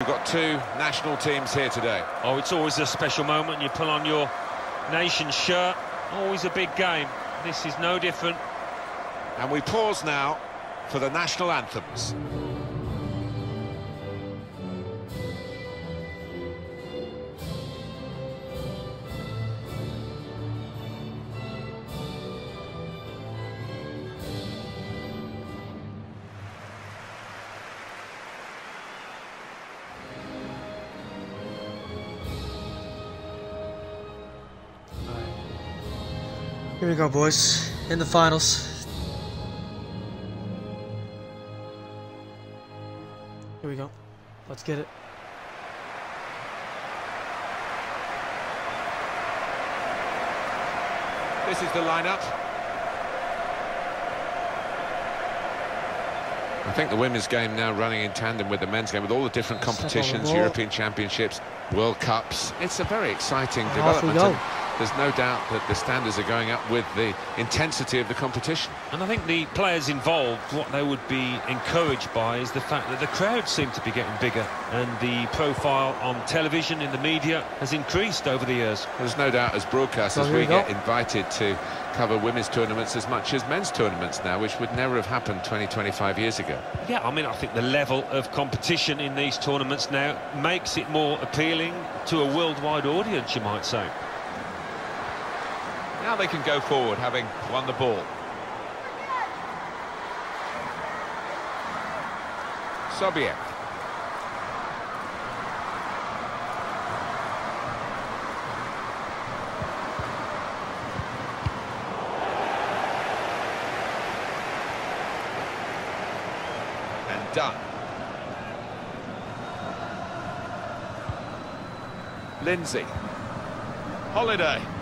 We've got two national teams here today. Oh, it's always a special moment. You pull on your nation's shirt. Always a big game. This is no different. And we pause now for the national anthems. Go, boys. In the finals. Here we go. Let's get it. This is the lineup. I think the women's game now running in tandem with the men's game with all the different Step the competitions. European Championships, World Cups. It's a very exciting And off we development. Go. and There's no doubt that the standards are going up with the intensity of the competition. And I think the players involved, what they would be encouraged by is the fact that the crowds seem to be getting bigger and the profile on television, in the media, has increased over the years. There's no doubt as broadcasters So we we go. get invited to cover women's tournaments as much as men's tournaments now, which would never have happened 20, 25 years ago. Yeah, I mean, I think the level of competition in these tournaments now makes it more appealing to a worldwide audience, you might say. Now they can go forward, having won the ball. Sobiek. And done. Lindsay. Holiday.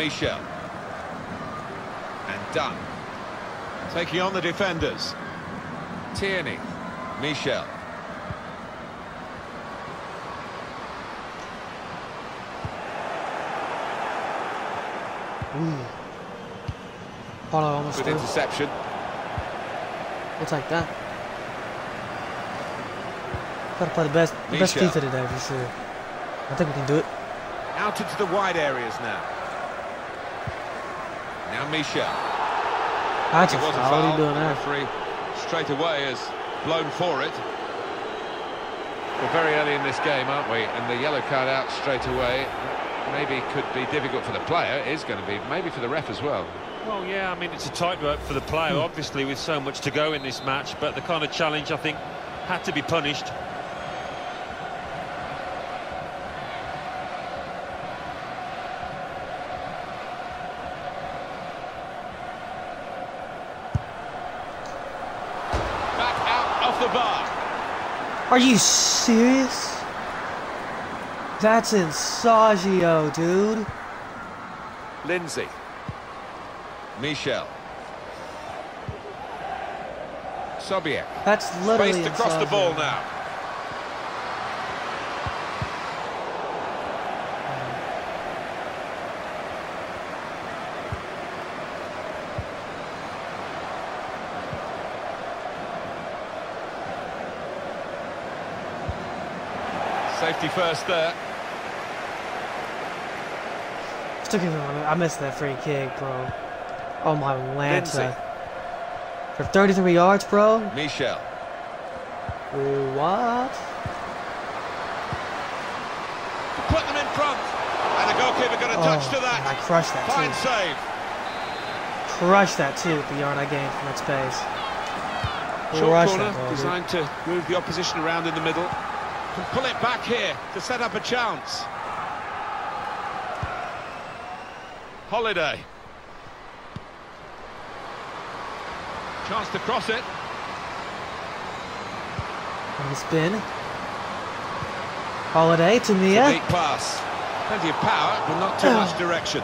Michel. And done. Taking on the defenders. Tierney. Michel. Ooh. Paulo almost Good interception. We'll take that. Gotta play the best, the best Misha. FIFA today for sure. I think we can do it. Out into the wide areas now. Now Michel. That's a It was a foul. What are foul. you doing The there? referee straight away has blown for it. We're very early in this game, aren't we? And the yellow card out straight away maybe could be difficult for the player. It is going to be, maybe for the ref as well. Well, yeah, I mean, it's a tightrope for the player, hmm. obviously, with so much to go in this match, but the kind of challenge, I think, had to be punished. Are you serious? That's Insagio, dude. Lindsay. Michel. Sobiek. That's literally Spaced across the ball now. Safety first there. Still giving him- I missed that free kick, bro. Oh my Lindsay. Lanta. For 33 yards, bro? Michel. What? Put them in front. And the goalkeeper got a touch oh, to that. I crushed that Fine too. save. Crushed that too with the yard I gained from that space. Short Crushed corner that designed to move the opposition around in the middle. Can pull it back here to set up a chance. Holiday. Chance to cross it. And the spin. Holiday to Mia. Deep pass. Plenty of power, but not too much oh. direction.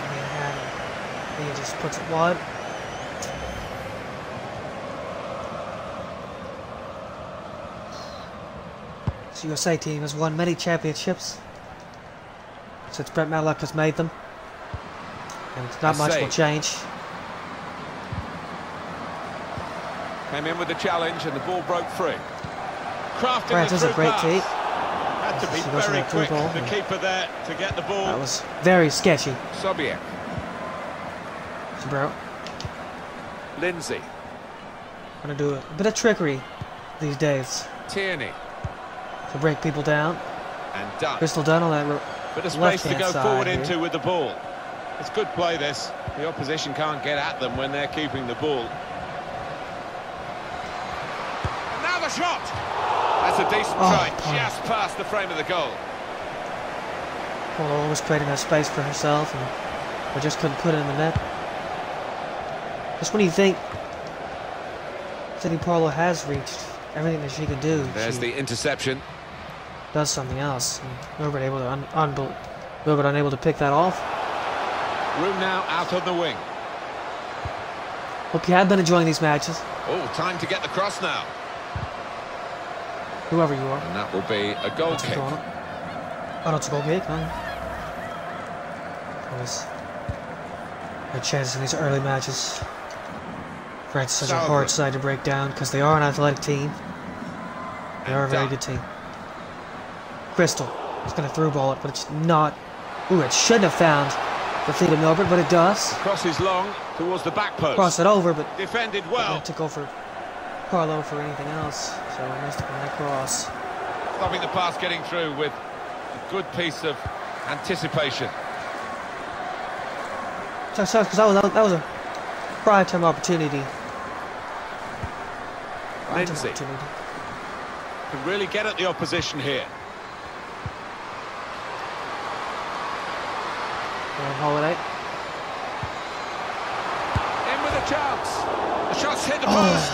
Yeah, Mia just puts it wide. This USA team has won many championships since Brett Matlock has made them. And not A much will save. change. Came in with the challenge and the ball broke free. Crafting the is a great pass. team. Had to be She very that quick, ball. the keeper there, to get the ball. That was very sketchy. Sobiek. Bro, Lindsay. gonna do a bit of trickery these days Tierney. To break people down. And Dunn. Crystal Dunn on that. Bit of space to go forward here. into with the ball. It's good play this. The opposition can't get at them when they're keeping the ball. And now the shot! That's a decent Oh, try, oh. just past the frame of the goal. Paula was creating that space for herself, and I just couldn't put it in the net. Just when you think Cindy Parlow has reached everything that she can do, There's she the interception. Does something else. And were able to un- we were unable to pick that off. Room now out on the wing. Hope you have been enjoying these matches, Oh, time to get the cross now. whoever you are. And that will be a goal That's a kick. corner. Oh, no, it's a goal kick. No. Always a chance in these early matches. France is such a Southwood. hard side to break down because they are an athletic team. They are a very Dunn. Uh, good team. Crystal is going to through ball it, but it's not. Ooh, it shouldn't have found the feet of Milbrett, but it does. Cross is long towards the back post. Cross it over, but Defended well. to go for Carlo for anything else. So I missed on that cross. Stopping the pass getting through with a good piece of anticipation. So sucks because that was that was a prime time opportunity. Prime time Lindsay. opportunity. Can really get at the opposition here. Holiday. In with a chance. The shot's hit the Oh. post.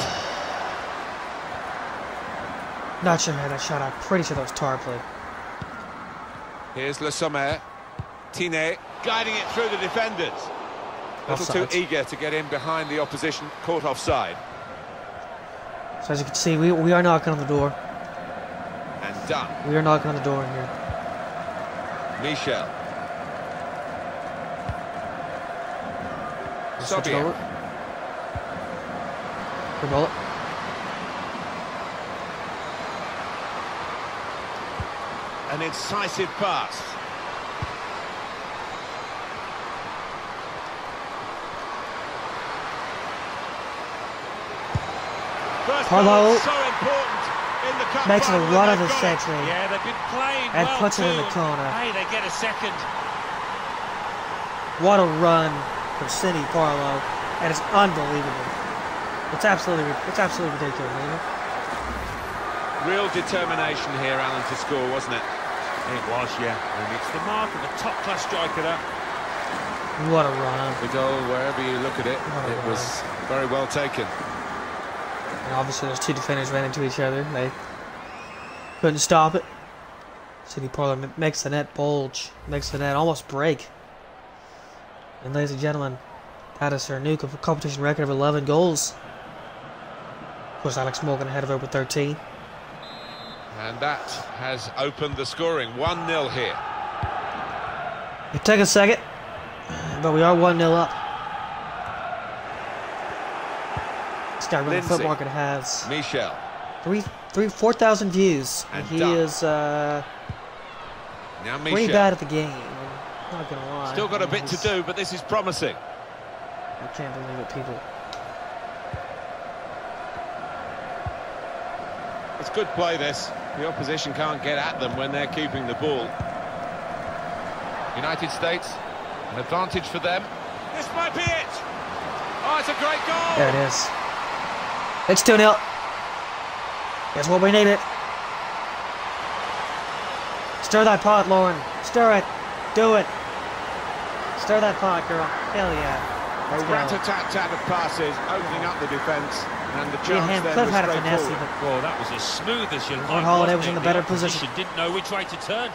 Not sure how that shot. I'm pretty sure that was tar play. Here's Le Sommer. Tine. Guiding it through the defenders. A little too eager to get in behind the opposition. Caught offside. So as you can see, we we are knocking on the door. And done. We are knocking on the door in here. Michel. Switch it Sobiek. over. Good ball. An incisive pass. First Carlo so important in the cup Makes a run of the they've got it. century. Yeah, And well puts it in the corner. Hey, they get a second. What a run from Cindy Parlow, and it's unbelievable. It's absolutely it's absolutely ridiculous. Isn't it? Real determination here, Alan, to score, wasn't it? It was, yeah. And it's the mark of a top-class striker, that. What a run! Vidal, wherever you look at it, What it was very well taken. And obviously, those two defenders ran into each other. They couldn't stop it. Cindy Parlow makes the net bulge, makes the net almost break. And ladies and gentlemen, that is her new competition record of 11 goals. Of course, Alex Morgan ahead of her with 13. And that has opened the scoring. 1-0 here. It took a second, but we are 1 0 up. This guy running Lindsay. foot market has Michel. three, three, 4,000 views. And And he done. is uh, Now pretty bad at the game. I'm not gonna lie. Still got a bit to do, but this is promising. I can't believe it, people. It's good play, this. The opposition can't get at them when they're keeping the ball. United States, an advantage for them. This might be it. Oh, it's a great goal! There it is. It's 2 0. That's what we needed. Stir that pot, Lauren. Stir it. Do it. Stir that pot, girl. Hell yeah. A Let's go. rat-a-tat-tat of passes, opening up the defence, and the Yeah, chance Ham then Cliff was had a finesse, straightforward. but Well, that was as smooth as you like. Holiday wasn't was in it? the better opposition position. Didn't know which way to turn.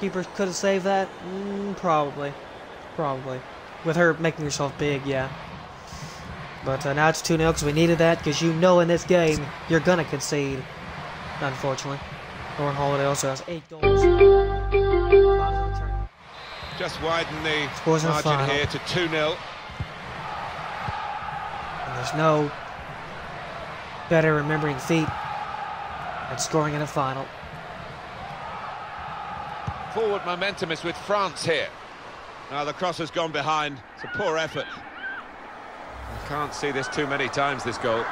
keeper could have saved that. Mm, probably. Probably. With her making herself big, yeah. But uh, now it's 2 0 because we needed that because you know in this game you're going to concede. Unfortunately. Lauren Holiday also has 8 goals. Just widen the Scores in the margin here to 2-0. And there's no better remembering feat than scoring in a final. Forward momentum is with France here. Now the cross has gone behind. It's a poor effort. I can't see this too many times, this goal.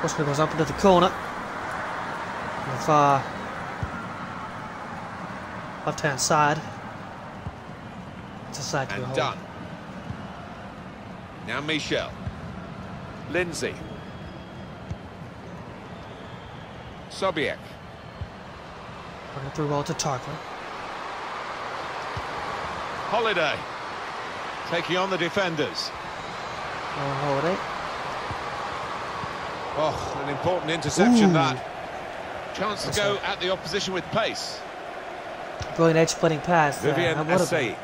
Crossbar goes up into the corner. Far left hand side. It's a side to And done. Now Michel. Lindsay. Sobiek. Running through ball to Tarkler. Holiday taking on the defenders. On holiday. Oh, an important interception Ooh. that. Chance to go right. at the opposition with pace. Brilliant edge splitting pass. there. Viviane Asseyi.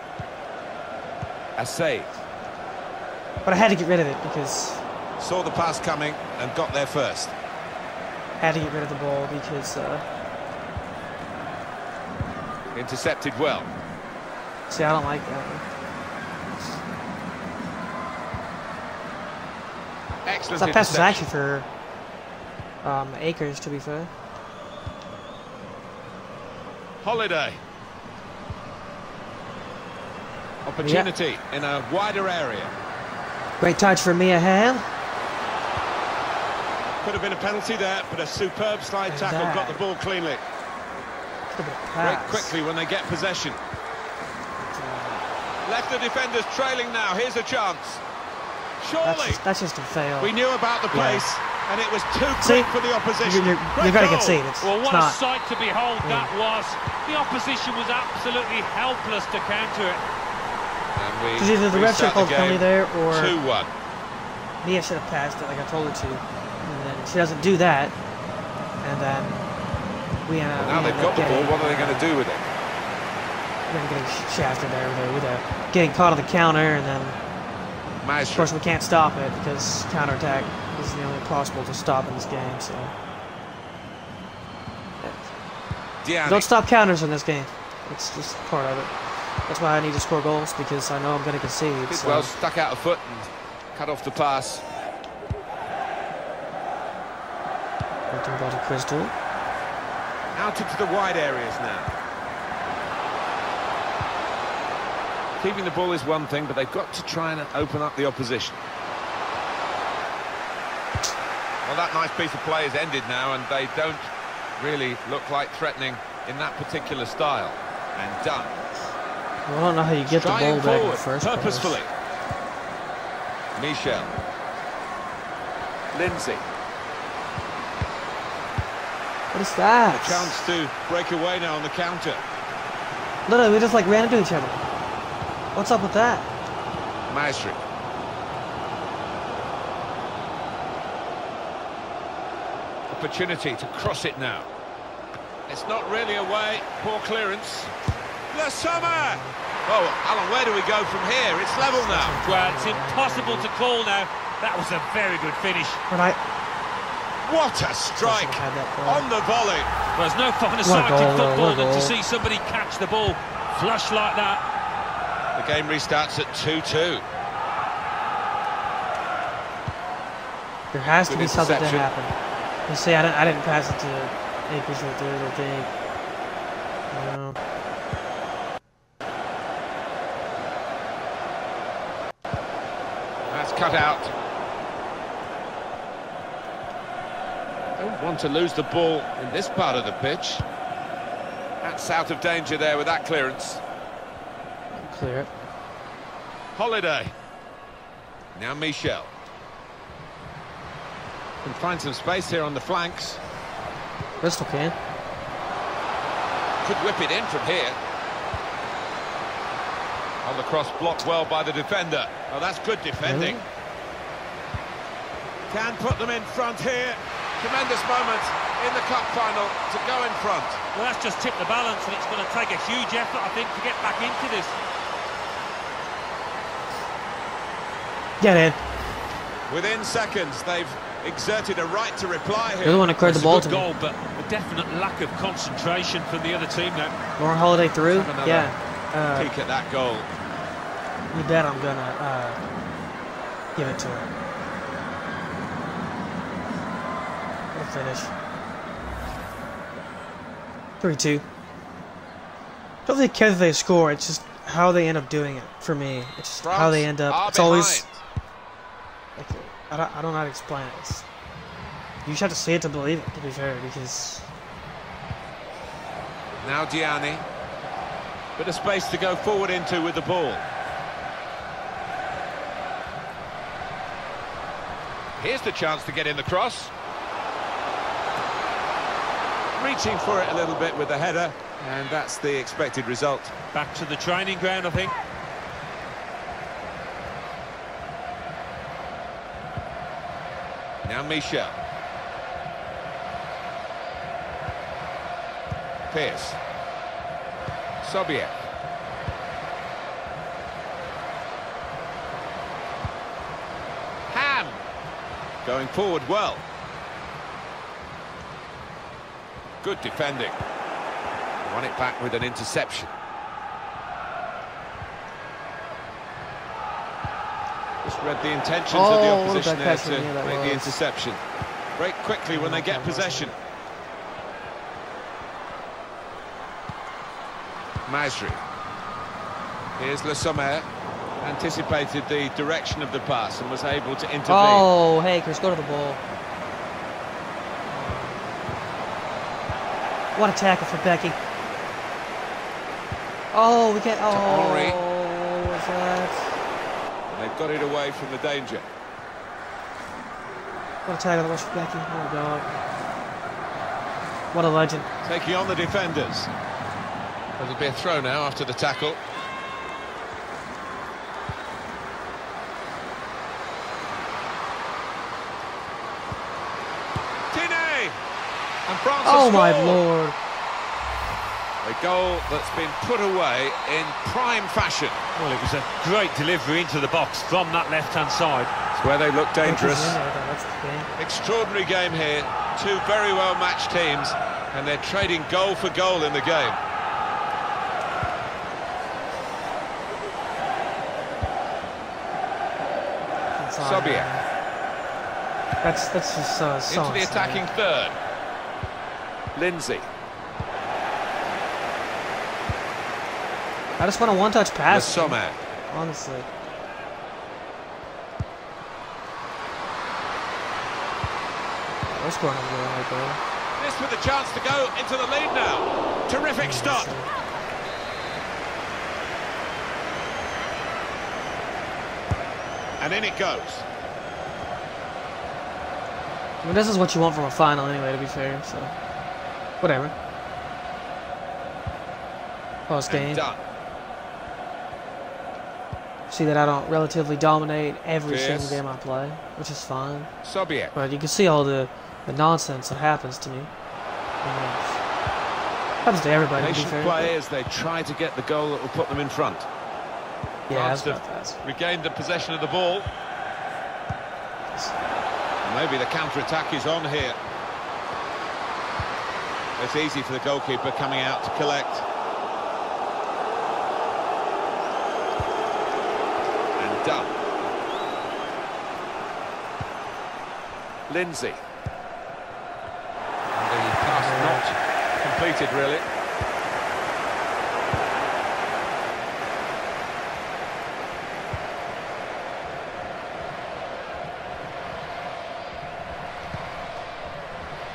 Asseyi. But I had to get rid of it because Saw the pass coming and got there first. Had to get rid of the ball because uh, Intercepted well. see I don't like that. Excellent So that pass was actually for um, Akers to be fair. Holiday. Opportunity in a wider area. Great touch from Mia Hamm. Could have been a penalty there, but a superb slide And tackle that- got the ball cleanly. Could have been a Break pass. quickly when they get possession. Left the defenders trailing now. Here's a chance. That's Surely. just, that's just a fail. We knew about the Yeah. Pace, and it was too See, quick for the opposition. You're, you're, you're going to goal. concede. It's, Well, it's what a sight to behold mm. that was. The opposition was absolutely helpless to counter it. And we Because either the ref called the penalty there or 2-1. Mia should have passed it like I told her to. And then she doesn't do that. And then we end up, Now we they've got the ball, what are they going to do with it? we're gonna getting sh- shafted there with a, with a getting caught on the counter and then of course we can't stop it because counterattack is the only possible to stop in this game. So Diani. don't stop counters in this game. It's just part of it. That's why I need to score goals because I know I'm going to concede. So. Well, stuck out a foot and cut off the pass. Ball to Crystal. Out into the wide areas now. Keeping the ball is one thing, but they've got to try and open up the opposition. Well, that nice piece of play is ended now, and they don't really look like threatening in that particular style. And done. Well, I don't know how you get the ball back forward, the first purposefully. place. Michel. Lindsay. What is that? A chance to break away now on the counter. Literally, we just like ran into each other. What's up with that? Maestri. Opportunity to cross it now. It's not really away. Poor clearance. Le Sommer! Oh, Alan, where do we go from here? It's level now. Well, it's impossible to call now. That was a very good finish. When I What a strike Had that ball. on the volley. There's no finer What a sight in football than to see somebody catch the ball flush like that. The game restarts at 2-2. there has to be something to interception. happen. You see, I didn't, I didn't pass it to Akers right there. I think. No. That's cut out. Don't want to lose the ball in this part of the pitch. That's out of danger there with that clearance. Clear it. Holiday. Now Michel. Can find some space here on the flanks. Bristol can. Could whip it in from here. On the cross, blocked well by the defender. Oh, that's good defending. Can put them in front here. Tremendous moment in the cup final to go in front. Well, that's just tipped the balance, and it's going to take a huge effort, I think, to get back into this. Get in. Within seconds, they've exerted a right to reply here. one who cleared the ball to goal, but a definite lack of concentration from the other team now. More holiday through. Yeah. Uh, Peek at that goal. You bet I'm gonna uh, give it to her. We'll finish. 3 2. Don't really care that they score, it's just how they end up doing it for me. It's just how they end up. It's always. I, don't, I don't know how to explain it. It's, you just have to see it to believe it, to be fair, because. Now Diani. Bit of space to go forward into with the ball. Here's the chance to get in the cross. Reaching for it a little bit with the header, and that's the expected result. Back to the training ground, I think. Now Michel. Sobiek. Hamm. Going forward well. Good defending. Won it back with an interception. Read the intentions Oh, of the oh, opposition there to from here that make the interception. Break quickly when they get possession. Majri. Here's Le Sommer. Anticipated the direction of the pass and was able to intervene. Oh, hey, Chris, go to the ball. What a tackle for Becky. Oh, we get. Oh, what's that? They've got it away from the danger. What a tackle that was for Becky. Oh, God. What a legend. Taking on the defenders. It'll be a throw now after the tackle. Tine! And France Oh, my lord. A goal that's been put away in prime fashion. Well, it was a great delivery into the box from that left-hand side. It's where they look dangerous. Becky's in there, though, That's the thing. Extraordinary game here. Two very well matched teams, and they're trading goal for goal in the game. That's all, Sobiek. man. That's that's just uh, so Into the attacking third. Lindsay. I just want a one-touch pass. Sommer. Honestly. We're scoring a goal right there. This with a chance to go into the lead now. Terrific stop. And in it goes. I mean, this is what you want from a final anyway, to be fair, so... Whatever. Post game. See that I don't relatively dominate every Yes. single game I play, which is fine. Sobiek. But you can see all the, the nonsense that happens to me. And happens to everybody, to be Patient fair. play as they try to get the goal that will put them in front. Yeah, that's about that. regained the possession of the ball. Maybe the counter-attack is on here. It's easy for the goalkeeper coming out to collect. And done. Lindsay. And the pass not completed, really.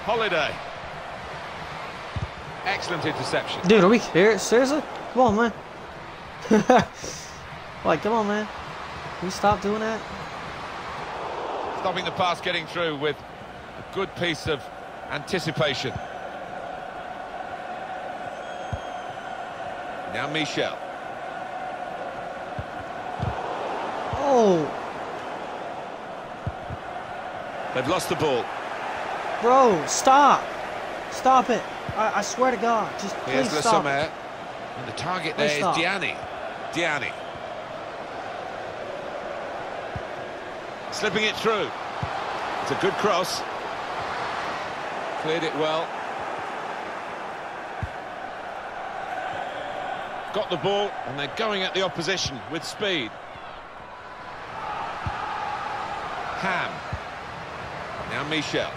Holiday. Excellent interception. Dude, are we here? Seriously? Come on, man. like, come on, man. Can we stop doing that? Stopping the pass getting through with a good piece of anticipation. Now Michel. Oh, They've lost the ball. bro, stop. Stop it. I, I swear to God. Just Here's please Le stop. Sommer. it. And the target Please there is stop. Diani. Diani. Slipping it through. It's a good cross. Cleared it well. got the ball and they're going at the opposition with speed. Hamm. Now Michel.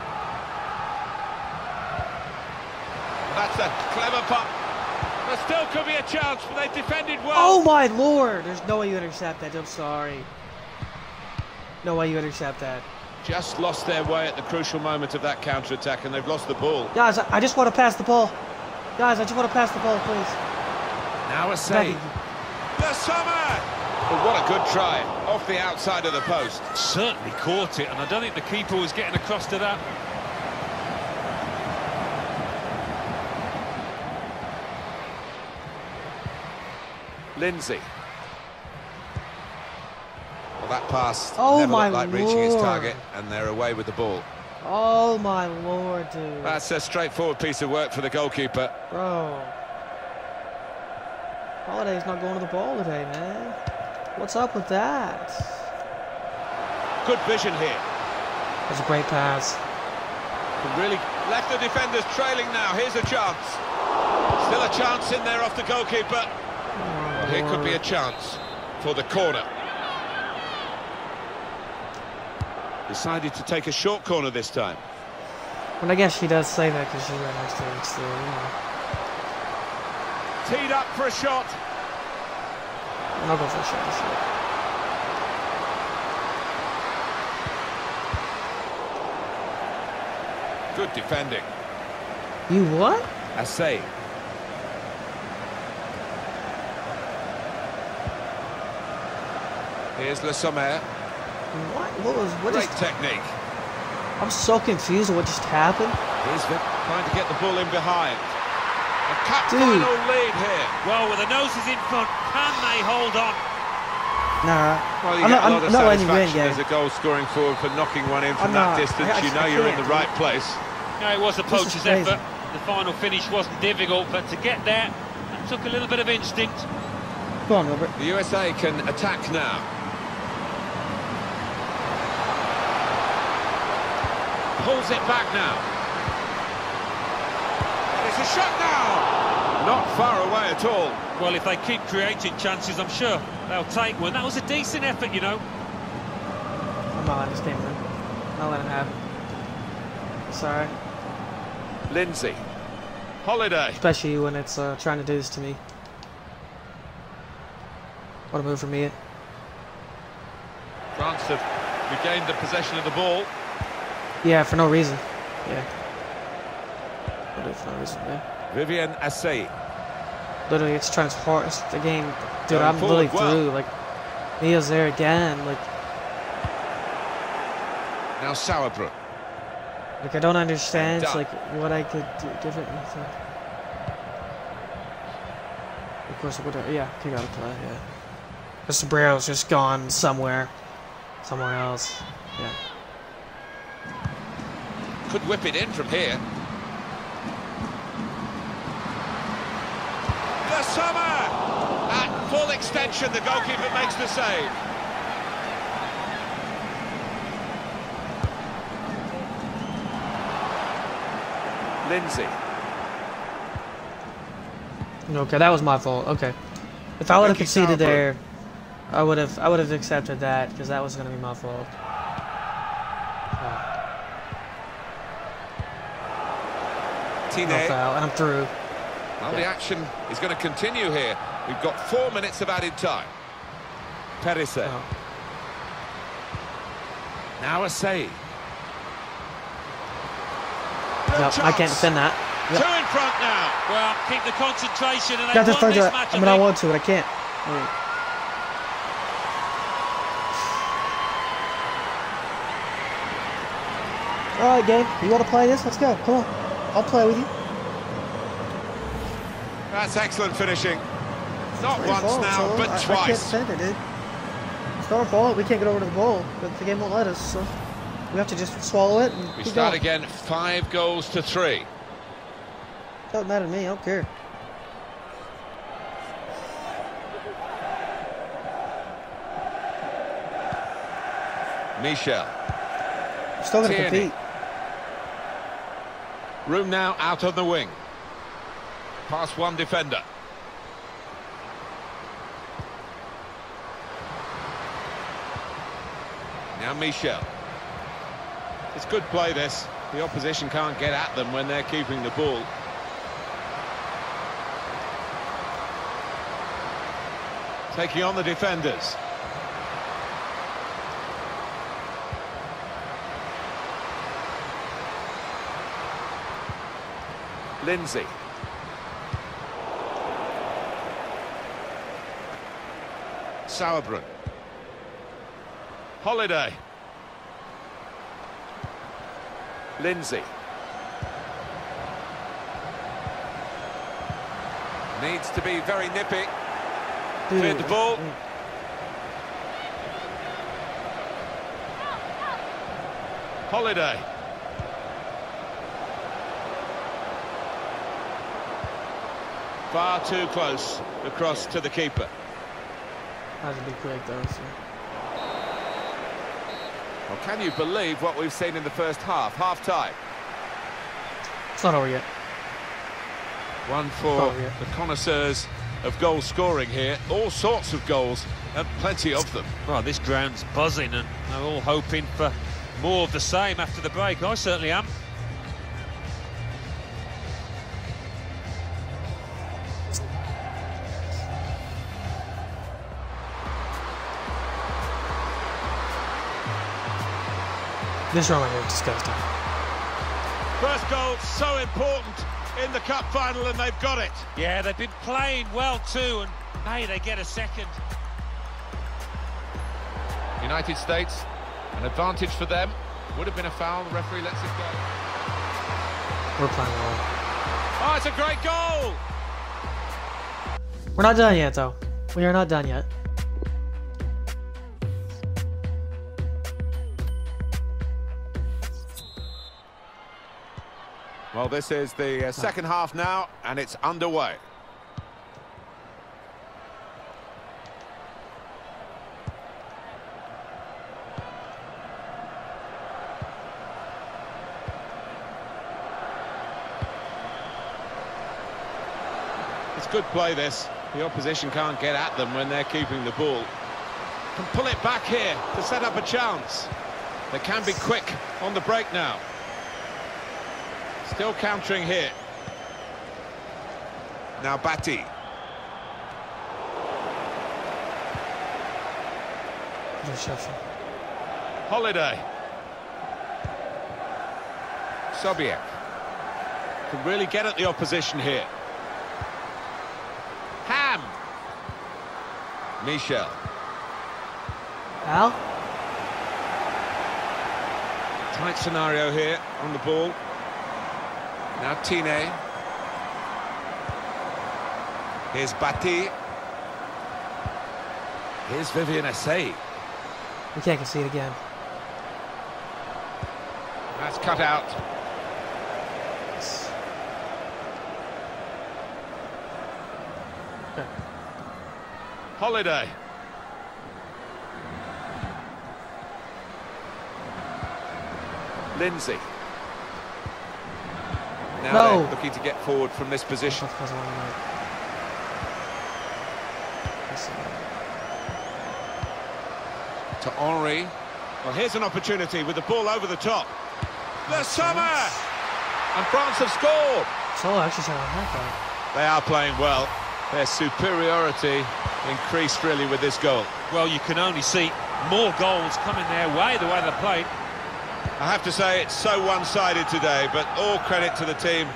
That's a clever pop. There still could be a chance, but they defended well. Oh my lord! There's no way you intercept that. I'm sorry. No way you intercept that. Just lost their way at the crucial moment of that counter-attack and they've lost the ball. Guys, I, I just want to pass the ball. Guys, I just want to pass the ball, please. Now a Becky. save. The summer! But what a good try. Off the outside of the post. Certainly caught it, and I don't think the keeper was getting across to that. Lindsay. That pass Oh never my looked like reaching its target, and they're away with the ball. Oh my lord, dude. That's a straightforward piece of work for the goalkeeper. Bro. Holiday's not going to the ball today, man. What's up with that? Good vision here. That's a great pass. Really left the defenders trailing now. Here's a chance. Still a chance in there off the goalkeeper. Oh, Here could be a chance for the corner. Decided to take a short corner this time. Well, I guess she does say that because she's right next to still, you know. Teed up for a shot. I'll go for a shot. Good defending. You what? A save. Here's Le Sommer. What? What was? What Great just? technique. I'm so confused. with What just happened? Here's Vic trying to get the ball in behind. A cut Dude. final lead here. Well, with the noses in front, can they hold on? Nah. Well, you I'm get not, a lot I'm of not letting you win, satisfaction game. as a goal scoring forward for knocking one in from I'm that not. distance. I you know actually you're in the right place. No, it was a poacher's effort. The final finish wasn't difficult, but to get there, it took a little bit of instinct. Go on, Robert. The USA can attack now. Pulls it back now. It's a shot now. Not far away at all. Well, if they keep creating chances, I'm sure they'll take one. That was a decent effort, you know. I'm not letting this game win. I'm not letting it happen. Sorry. Lindsay. Holiday. Especially when it's uh, trying to do this to me. What a move from me. France have regained the possession of the ball. Yeah, for no reason. Yeah. Literally for no reason, yeah. Viviane Asseyi. Literally, it's trying its hardest. The game, dude, Going I'm literally well. through. Like, Mia's there again. Like, Now Sauerbrunn. like I don't understand. Like, what I could do differently. So. Of course, it would. Yeah, he got to play. Yeah. The sombrero's just gone somewhere, somewhere else. Yeah. Could whip it in from here. The summer! At full extension, the goalkeeper makes the save. Lindsay. Okay, that was my fault. Okay. If I would have conceded there, I would have I would have accepted that because that was gonna be my fault. No foul, and I'm through. Well, the action is going to continue here. We've got four minutes of added time. Périsset. Oh. Now a save. Yep, I can't defend that. Yep. Two in front now. Well, keep the concentration and they won this match. I mean, I want to, but I can't. Wait. All right, game. You want to play this? Let's go. Come on. I'll play with you. That's excellent finishing. Not once now, so but I, I can't twice. it, dude. It's not our fault. We can't get over to the ball, but the game won't let us. So we have to just swallow it and We start going. again, five goals to three. Doesn't matter to me. I don't care. Michel. Still gonna Tierney. compete. Room now out on the wing. Past one defender. Now Michel. It's good play, this. The opposition can't get at them when they're keeping the ball. Taking on the defenders. Lindsay. Sauerbrunn. Holiday. Lindsay. Needs to be very nippy. Hmm. Cleared the ball. Hmm. Holiday. Far too close across to the keeper. Has to be quick though. So. Well, can you believe what we've seen in the first half? Half time. It's not over yet. One for yeah. the connoisseurs of goal scoring here. All sorts of goals and plenty of them. Well, this ground's buzzing and they're all hoping for more of the same after the break. I certainly am. This run right here is disgusting. First goal so important in the cup final and they've got it. Yeah, they've been playing well too, and may they get a second. United States, an advantage for them. Would have been a foul. The referee lets it go. We're playing well. Oh, it's a great goal! We're not done yet though. We are not done yet. Well, this is the uh, second half now, and it's underway. It's good play, this. The opposition can't get at them when they're keeping the ball. Can pull it back here to set up a chance. They can be quick on the break now. Still countering here. Now Batty. Holiday. Sobiek. Can really get at the opposition here. Hamm. Michel. Al? Tight scenario here on the ball. Now Tine. Here's Batty. Here's Viviane Asseyi. We can't see it again. That's cut out. Holiday. Lindsay. Now No. they're looking to get forward from this position. That's because I want to know. Let's see. To Henri. Well, here's an opportunity with the ball over the top. The summer! And France have scored. So actually said I had that. They are playing well. Their superiority increased really with this goal. Well, you can only see more goals coming their way the way they played. I have to say it's so one-sided today, but all credit to the team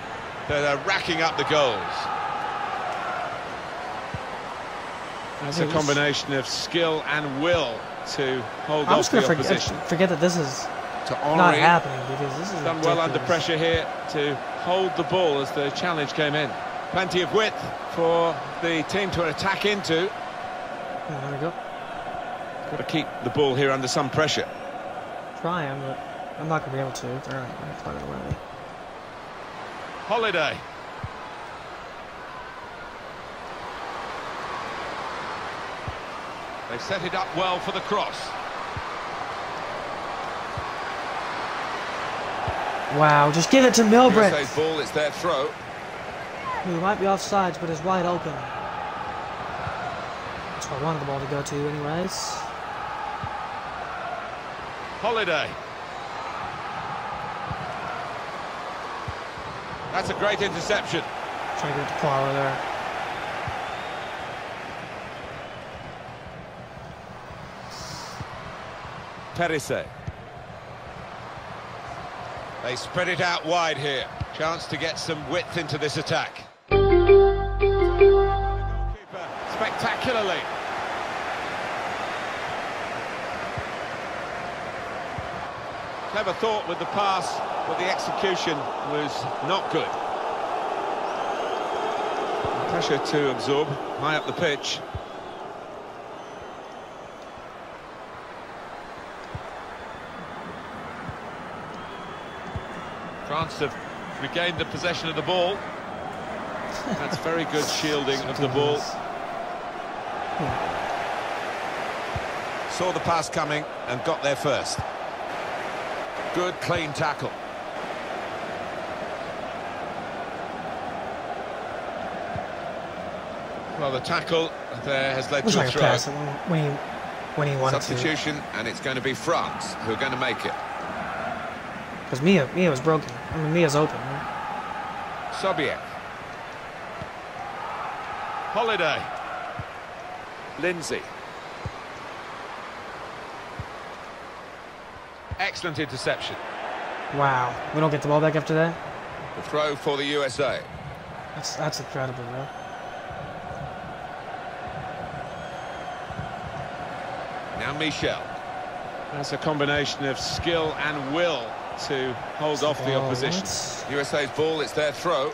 that are racking up the goals. It's a combination of skill and will to hold I'm off the forget, opposition. forget that this is To not happening because this is Done well under pressure here to hold the ball as the challenge came in. Plenty of width for the team to attack into. Yeah, there we go. Got to keep the ball here under some pressure. Trying, but I'm not gonna be able to. They're not gonna play it away. Holiday. They set it up well for the cross. Wow, just give it to. USA's ball, it's their throw. He might be offsides, but it's wide open. That's where I wanted the ball to go to anyways. Holiday. That's a great interception. Trying to get power there. Périsset. They spread it out wide here. Chance to get some width into this attack. Spectacularly. Clever thought with the pass, but the execution was not good. Pressure to absorb, high up the pitch. France have regained the possession of the ball. That's very good shielding of the ball. Saw the pass coming and got there first. Good, clean tackle. Well, the tackle there has led to I a could throw. pass when, when he when he wanted to. Substitution, and it's going to be France who are going to make it. Because Mia Mia was broken. I mean Mia's open. Right? Sobiek. Holiday. Lindsay. Excellent interception. Wow. We don't get the ball back after that. The throw for the USA. That's that's incredible, bro. Now Michel. That's a combination of skill and will to hold off the Oh, opposition. what? USA's ball, it's their throw.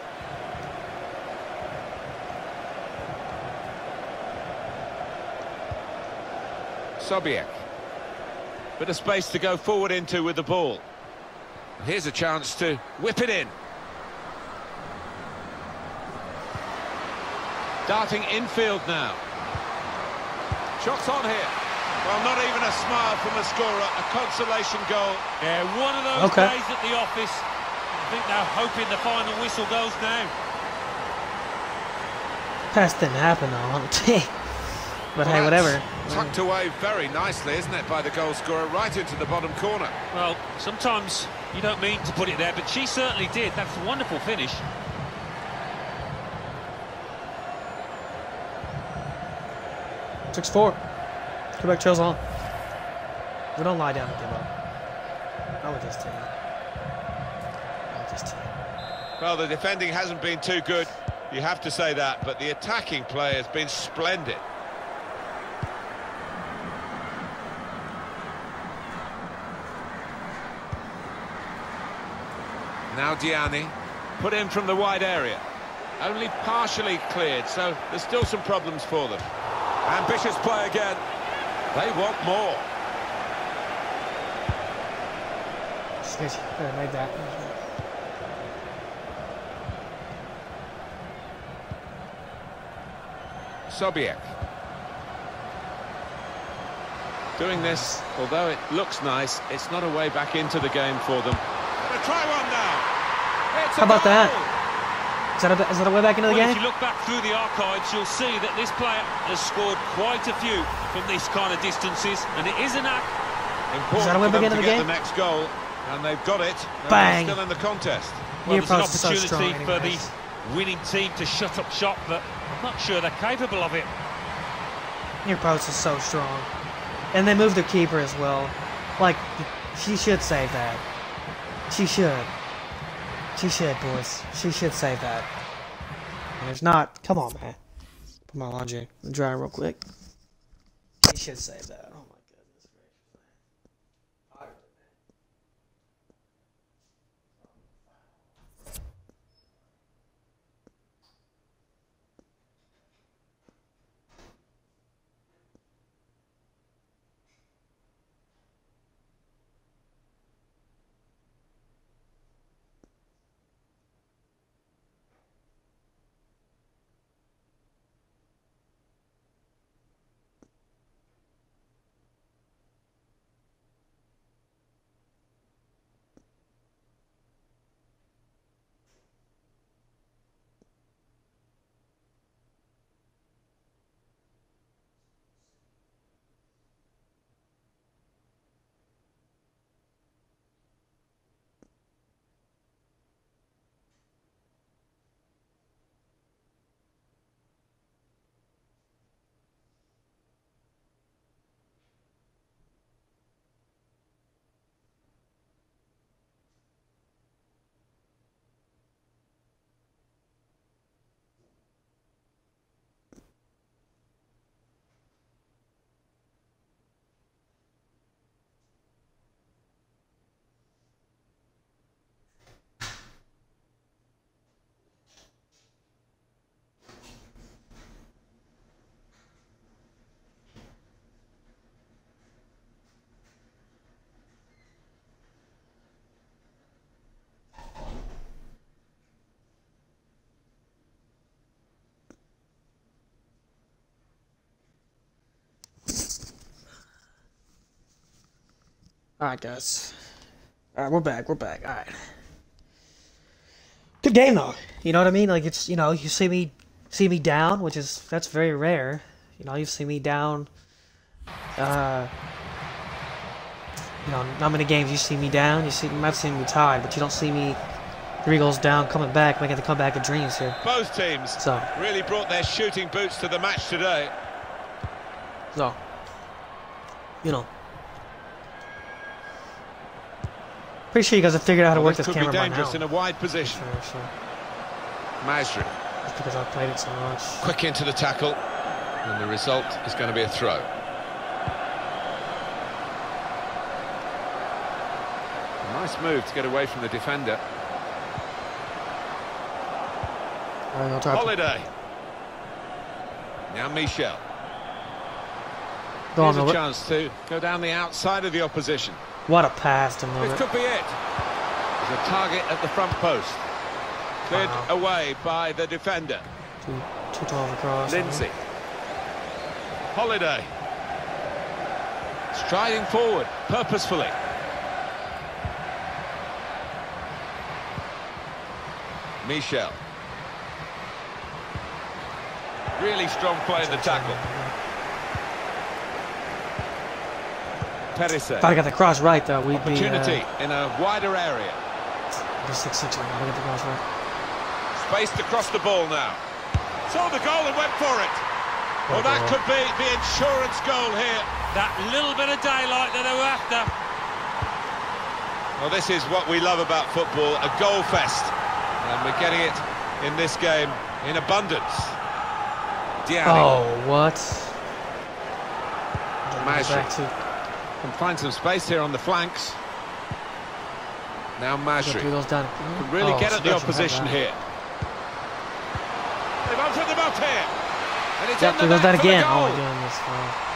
Sobiek. Bit of space to go forward into with the ball. Here's a chance to whip it in. Darting infield now. Shots on here. Well, not even a smile from a scorer. A consolation goal. Yeah, one of those Okay. days at the office. I think they're hoping the final whistle goes now. Pass didn't happen though. but hey, whatever. That's Tucked away very nicely, isn't it, by the goal scorer, right into the bottom corner. Well, sometimes you don't mean to put it there, but she certainly did. That's a wonderful finish. Six four. Quebec trails on. We don't lie down and give up. Not with this team. Not with this team. Well, the defending hasn't been too good, you have to say that, but the attacking play has been splendid. Now Diani. Put in from the wide area. Only partially cleared, so there's still some problems for them. Ambitious play again. They want more. Shit, could uh, have made that. Sobiek. Doing this, although it looks nice, it's not a way back into the game for them. Try one now. It's How about goal. that? Is that, a, is that a way back into the Well, game? if you look back through the archives, you'll see that this player has scored quite a few from these kind of distances, and it is an act. Important Is that a way back into the game? the next goal, and they've got it. Bang. Still in the contest. Well, there's an is so opportunity strong for the winning team to shut up shop, but I'm not sure they're capable of it. Your post is so strong. And they moved their keeper as well. Like, she should save that. She should. She should, boys. She should save that. And if not, come on, man. Put my laundry in the dryer real quick. She should save that. Alright, guys. Alright, we're back. We're back. Alright. Good game, though. You know what I mean? Like, it's, you know, you see me see me down, which is, that's very rare. You know, you see me down, uh, you know, not many games you see me down. You see, you might see me tied, but you don't see me three goals down, coming back, making the comeback of dreams here. Both teams So, really brought their shooting boots to the match today. so, you know. Pretty sure you guys have figured out how to work this this could camera be by dangerous now. in a wide position. Sure, sure. Majri Just because I've played it so much. quick into the tackle, and the result is going to be a throw. Nice move to get away from the defender. Holiday. Now Michel. Go on, Here's a chance to go down the outside of the opposition. What a pass to This could be it. There's a target at the front post. Cleared Wow. away by the defender. Too, too tall of a cross. Lindsay. Holiday. Striding forward, purposefully. Michel. Really strong play in the tackle. If I Périsset. got the cross right, though, we'd be. Opportunity Uh, in a wider area. be 6 6 right now. Look at the cross right. Spaced across the ball now. Saw the goal and went for it. Well, that could be the insurance goal here. That little bit of daylight that they were after. Well, this is what we love about football, a goal fest. And we're getting it in this game in abundance. Diani Oh, what? Majri. Back can find some space here on the flanks. Now three Majri can really Oh, get at the opposition here. They've opened them up here. And it's Yep, in there the goes that for the again. Oh goal. my goodness. Wow.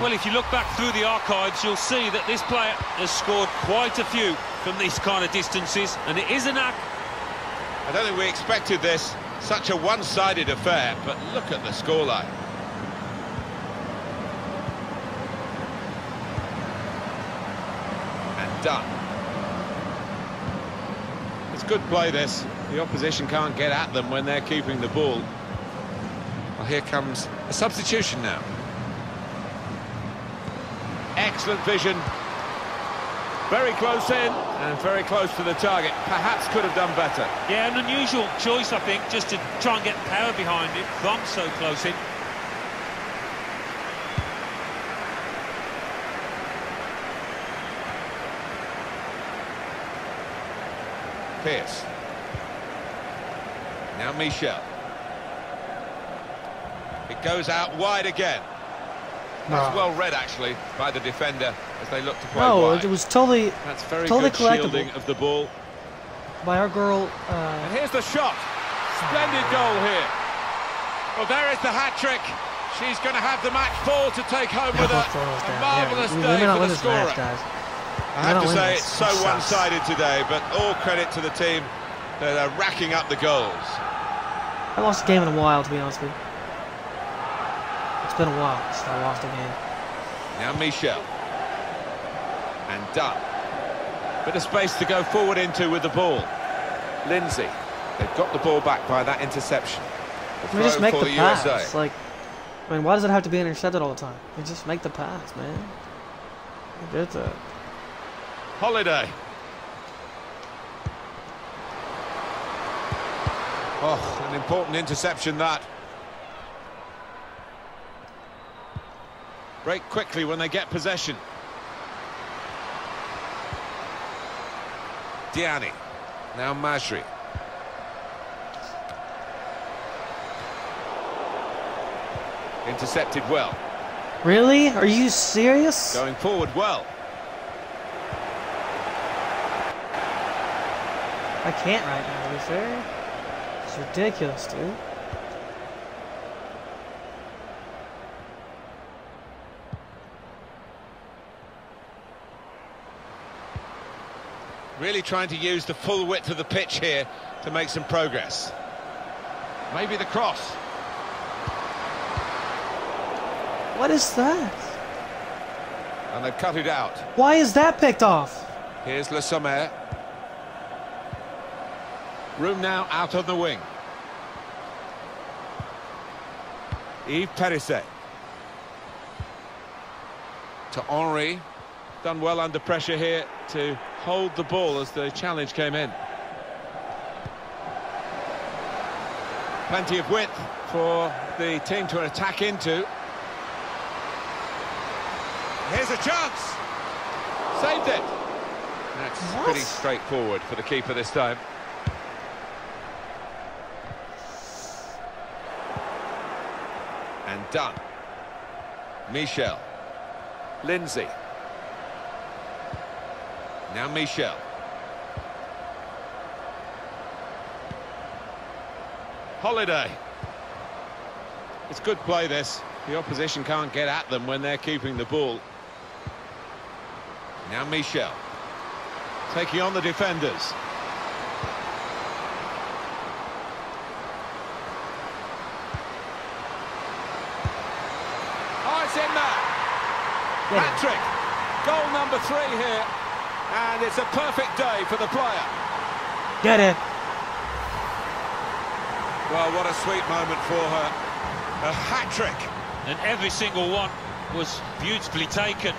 Well, if you look back through the archives, you'll see that this player has scored quite a few from these kind of distances, and it is a knack. I don't think we expected this, such a one-sided affair, but look at the scoreline. Done. It's good play, this. The opposition can't get at them when they're keeping the ball. Well, here comes a substitution now. Excellent vision. Very close in, and very close to the target. Perhaps could have done better. Yeah, an unusual choice, I think, just to try and get power behind it from so close in. Pierce. Now Michel. It goes out wide again. That's well read, actually, by the defender as they look to play No, wide. it was totally That's very totally good collectible. of the ball. by our girl. Uh, And here's the shot. Splendid goal here. Well, there is the hat-trick. She's going to have the match ball to take home with her. both girls A marvellous yeah, we, day we for the scorer. match, guys. I have to say, this. it's so one-sided today, but all credit to the team that are racking up the goals. I lost a game in a while, to be honest with you. It's been a while since I lost a game. Now Michel. And done. Bit of space to go forward into with the ball. Lindsay. They've got the ball back by that interception. Just make the the pass? USA. Like, I mean, why does it have to be intercepted all the time? We just make the pass, man. Get that. Holiday. Oh, an important interception that. Break quickly when they get possession. Diani. Now Majri. Intercepted well. Really? Are you serious? Going forward well. I can't right now, be fair. It's ridiculous, dude. Really trying to use the full width of the pitch here to make some progress. Maybe the cross. What is that? And they've cut it out. Why is that picked off? Here's Le Sommer. Room now out on the wing. Ève Périsset. To Henry. Done well under pressure here to hold the ball as the challenge came in. Plenty of width for the team to attack into. Here's a chance. Saved it. That's What? pretty straightforward for the keeper this time. Done. Michel. Lindsay. Now Michel. Holiday. It's good play, this. The opposition can't get at them when they're keeping the ball. Now Michel. Taking on the defenders. Oh, it's in there. Get it. Patrick. Goal number three here. And it's a perfect day for the player. Get it. Well, what a sweet moment for her. A hat-trick. And every single one was beautifully taken.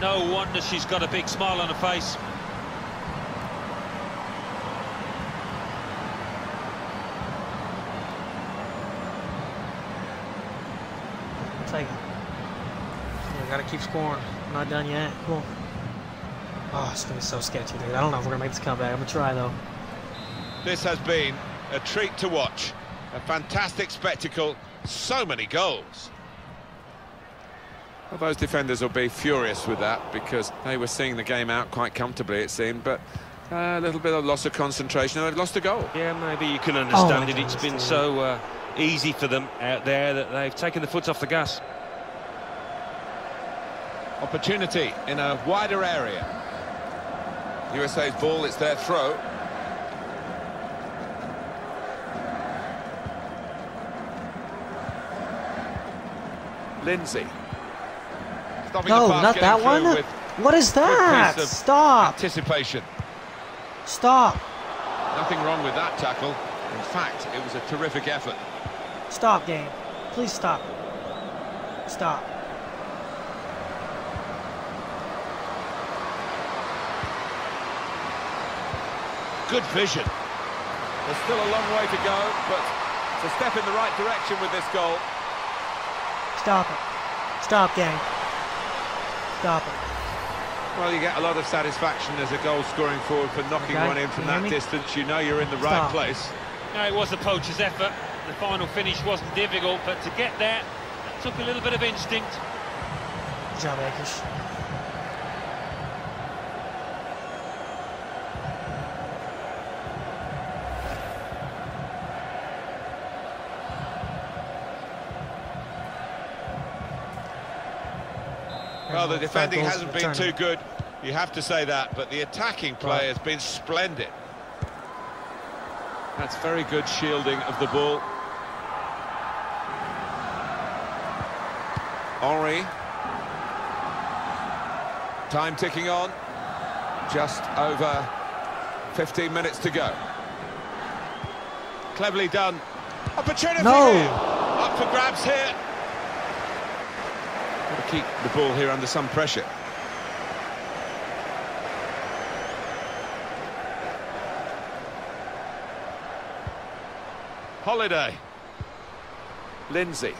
No wonder she's got a big smile on her face. Take it. Yeah, keep scoring. I'm not done yet. Come on. Oh, it's gonna be so sketchy, dude. I don't know if we're gonna make this comeback. I'm gonna try though. This has been a treat to watch. A fantastic spectacle. So many goals. Well, those defenders will be furious with that because they were seeing the game out quite comfortably, it seemed, but uh, a little bit of loss of concentration and they've lost a goal. Yeah, maybe you can understand I it. can It's been so uh, easy for them out there that they've taken the foot off the gas. Opportunity in a wider area. USA's ball, it's their throw. Lindsay. Stopping No, pass, not that one. What is that? Stop. anticipation. Stop. Nothing wrong with that tackle. In fact, it was a terrific effort. Stop, game. Please stop. Stop. Good vision. There's still a long way to go, but it's a step in the right direction with this goal. Stop it. Stop, gang. Stop it. Well, you get a lot of satisfaction as a goal-scoring forward for knocking Okay, one in from can you hear that me? distance. You know you're in the right Stop. place. No, it was a poacher's effort. The final finish wasn't difficult, but to get there, it took a little bit of instinct. Good job, Akers. Well, the oh, defending hasn't been too good. You have to say that, but the attacking play Right. has been splendid. That's very good shielding of the ball. Henry. Time ticking on. Just over 15 minutes to go. Cleverly done. Opportunity No. here. Up for grabs here. Keep the ball here under some pressure. Holiday. Lindsay.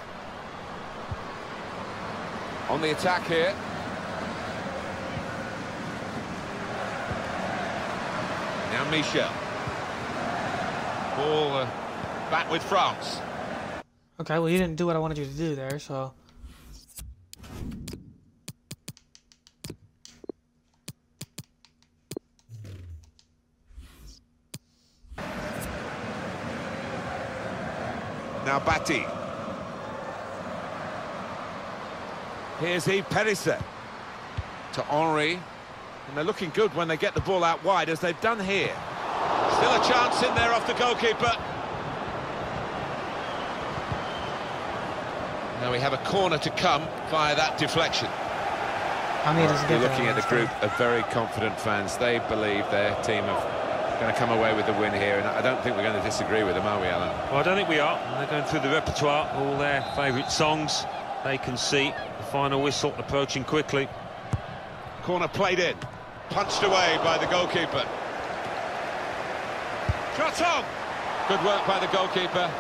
On the attack here. Now Michel. Ball uh, back with France. Okay, well, you didn't do what I wanted you to do there, so. Now Batty. Here's Ève Périsset. To Henry. And they're looking good when they get the ball out wide, as they've done here. Still a chance in there off the goalkeeper. Now we have a corner to come via that deflection. Kami doesn't You're looking at a group of very confident fans. They believe their team are going to come away with the win here, and I don't think we're going to disagree with them, are we, Alan? Well, I don't think we are. They're going through the repertoire, all their favourite songs. They can see the final whistle approaching quickly. Corner played in. Punched away by the goalkeeper. Shot on! Good work by the goalkeeper.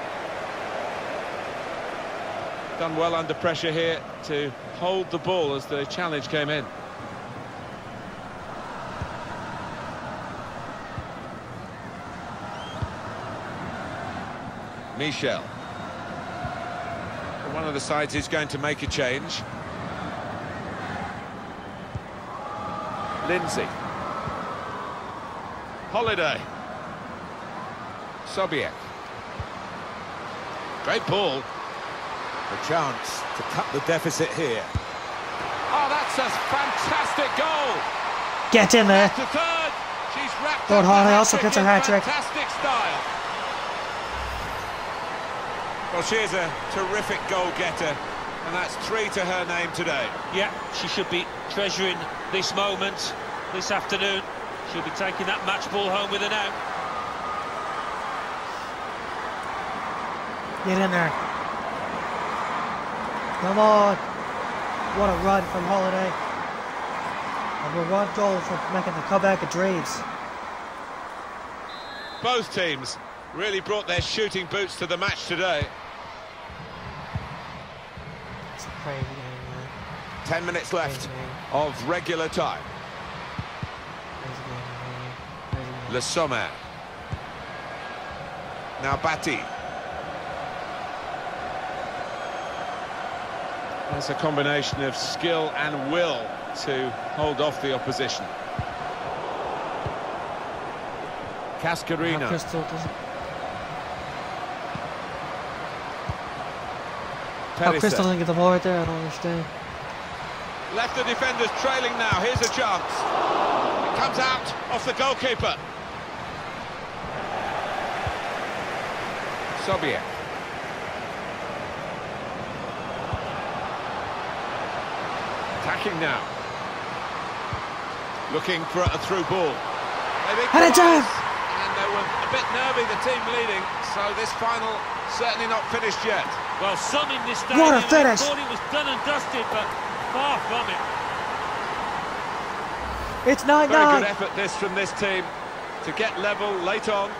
Done well under pressure here to hold the ball as the challenge came in. Michel. One of the sides is going to make a change. Lindsay. Holiday. Sobiek. Great ball. A chance to cut the deficit here. Oh, that's a fantastic goal! Get in there. To third. She's Lord Harley also gets a hat-trick. Fantastic style. Well, she is a terrific goal-getter, and that's three to her name today. Yeah, she should be treasuring this moment this afternoon. She'll be taking that match ball home with her now. Get in there. Come on. What a run from Holiday. And a run goal for making the comeback of dreams. Both teams really brought their shooting boots to the match today. It's a crazy game, man. Ten minutes left game. of regular time. Crazy game, man. Crazy game. Le Sommer. Now Batty. That's a combination of skill and will to hold off the opposition. How Cascarino. Crystal doesn't. How Crystal Pellicer. doesn't get the ball right there, I don't understand. Left the defenders trailing now. Here's a chance. It comes out off the goalkeeper. Sobiek. Attacking now. Looking for a through ball. Maybe Had a close. jab. And they were a bit nervy, the team leading, so this final certainly not finished yet. Well, some in this What a finish. thought it was done and dusted, but far from it. It's 9-9. Very good 9. effort this from this team to get level late on.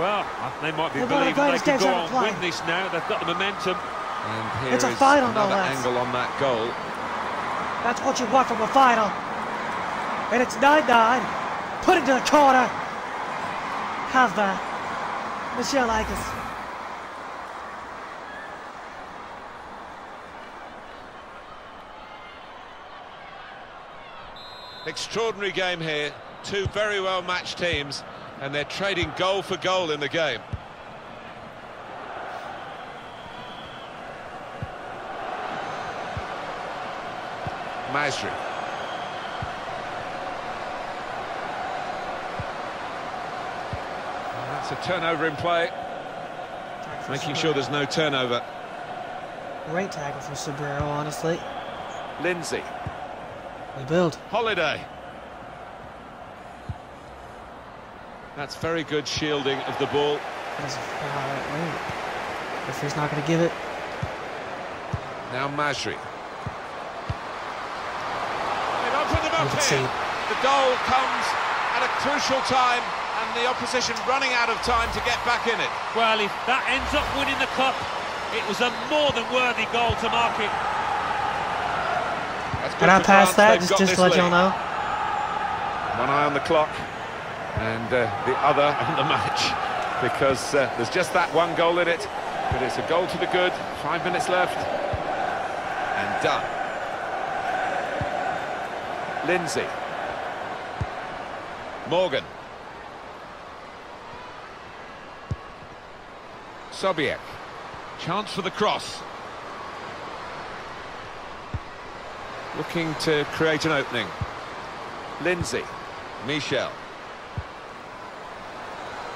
Well, they might be They're one of the believing they greatest can games go ever on played. win this now. They've got the momentum. And here It's a is final, no another less. angle on that goal. That's what you want from a final. And it's 9 9. Put it to the corner. Have that. Michelle Akers. Extraordinary game here. Two very well matched teams, and they're trading goal for goal in the game. Majri. That's a turnover in play, making sure there's no turnover. Great tackle from Sobrero, honestly. Lindsay. We build. Holiday. That's very good shielding of the ball. That's a foul right way. Not going to give it. Now Majri. They've opened them up here. The goal comes at a crucial time, and the opposition running out of time to get back in it. Well, if that ends up winning the cup, it was a more than worthy goal to mark it. Can I for pass that? Just, just to let y'all know. One eye on the clock and uh, the other on the match because uh, there's just that one goal in it. But it's a goal to the good. Five minutes left. And done. Lindsay. Morgan. Sobiek. Chance for the cross. Looking to create an opening. Lindsay. Michel.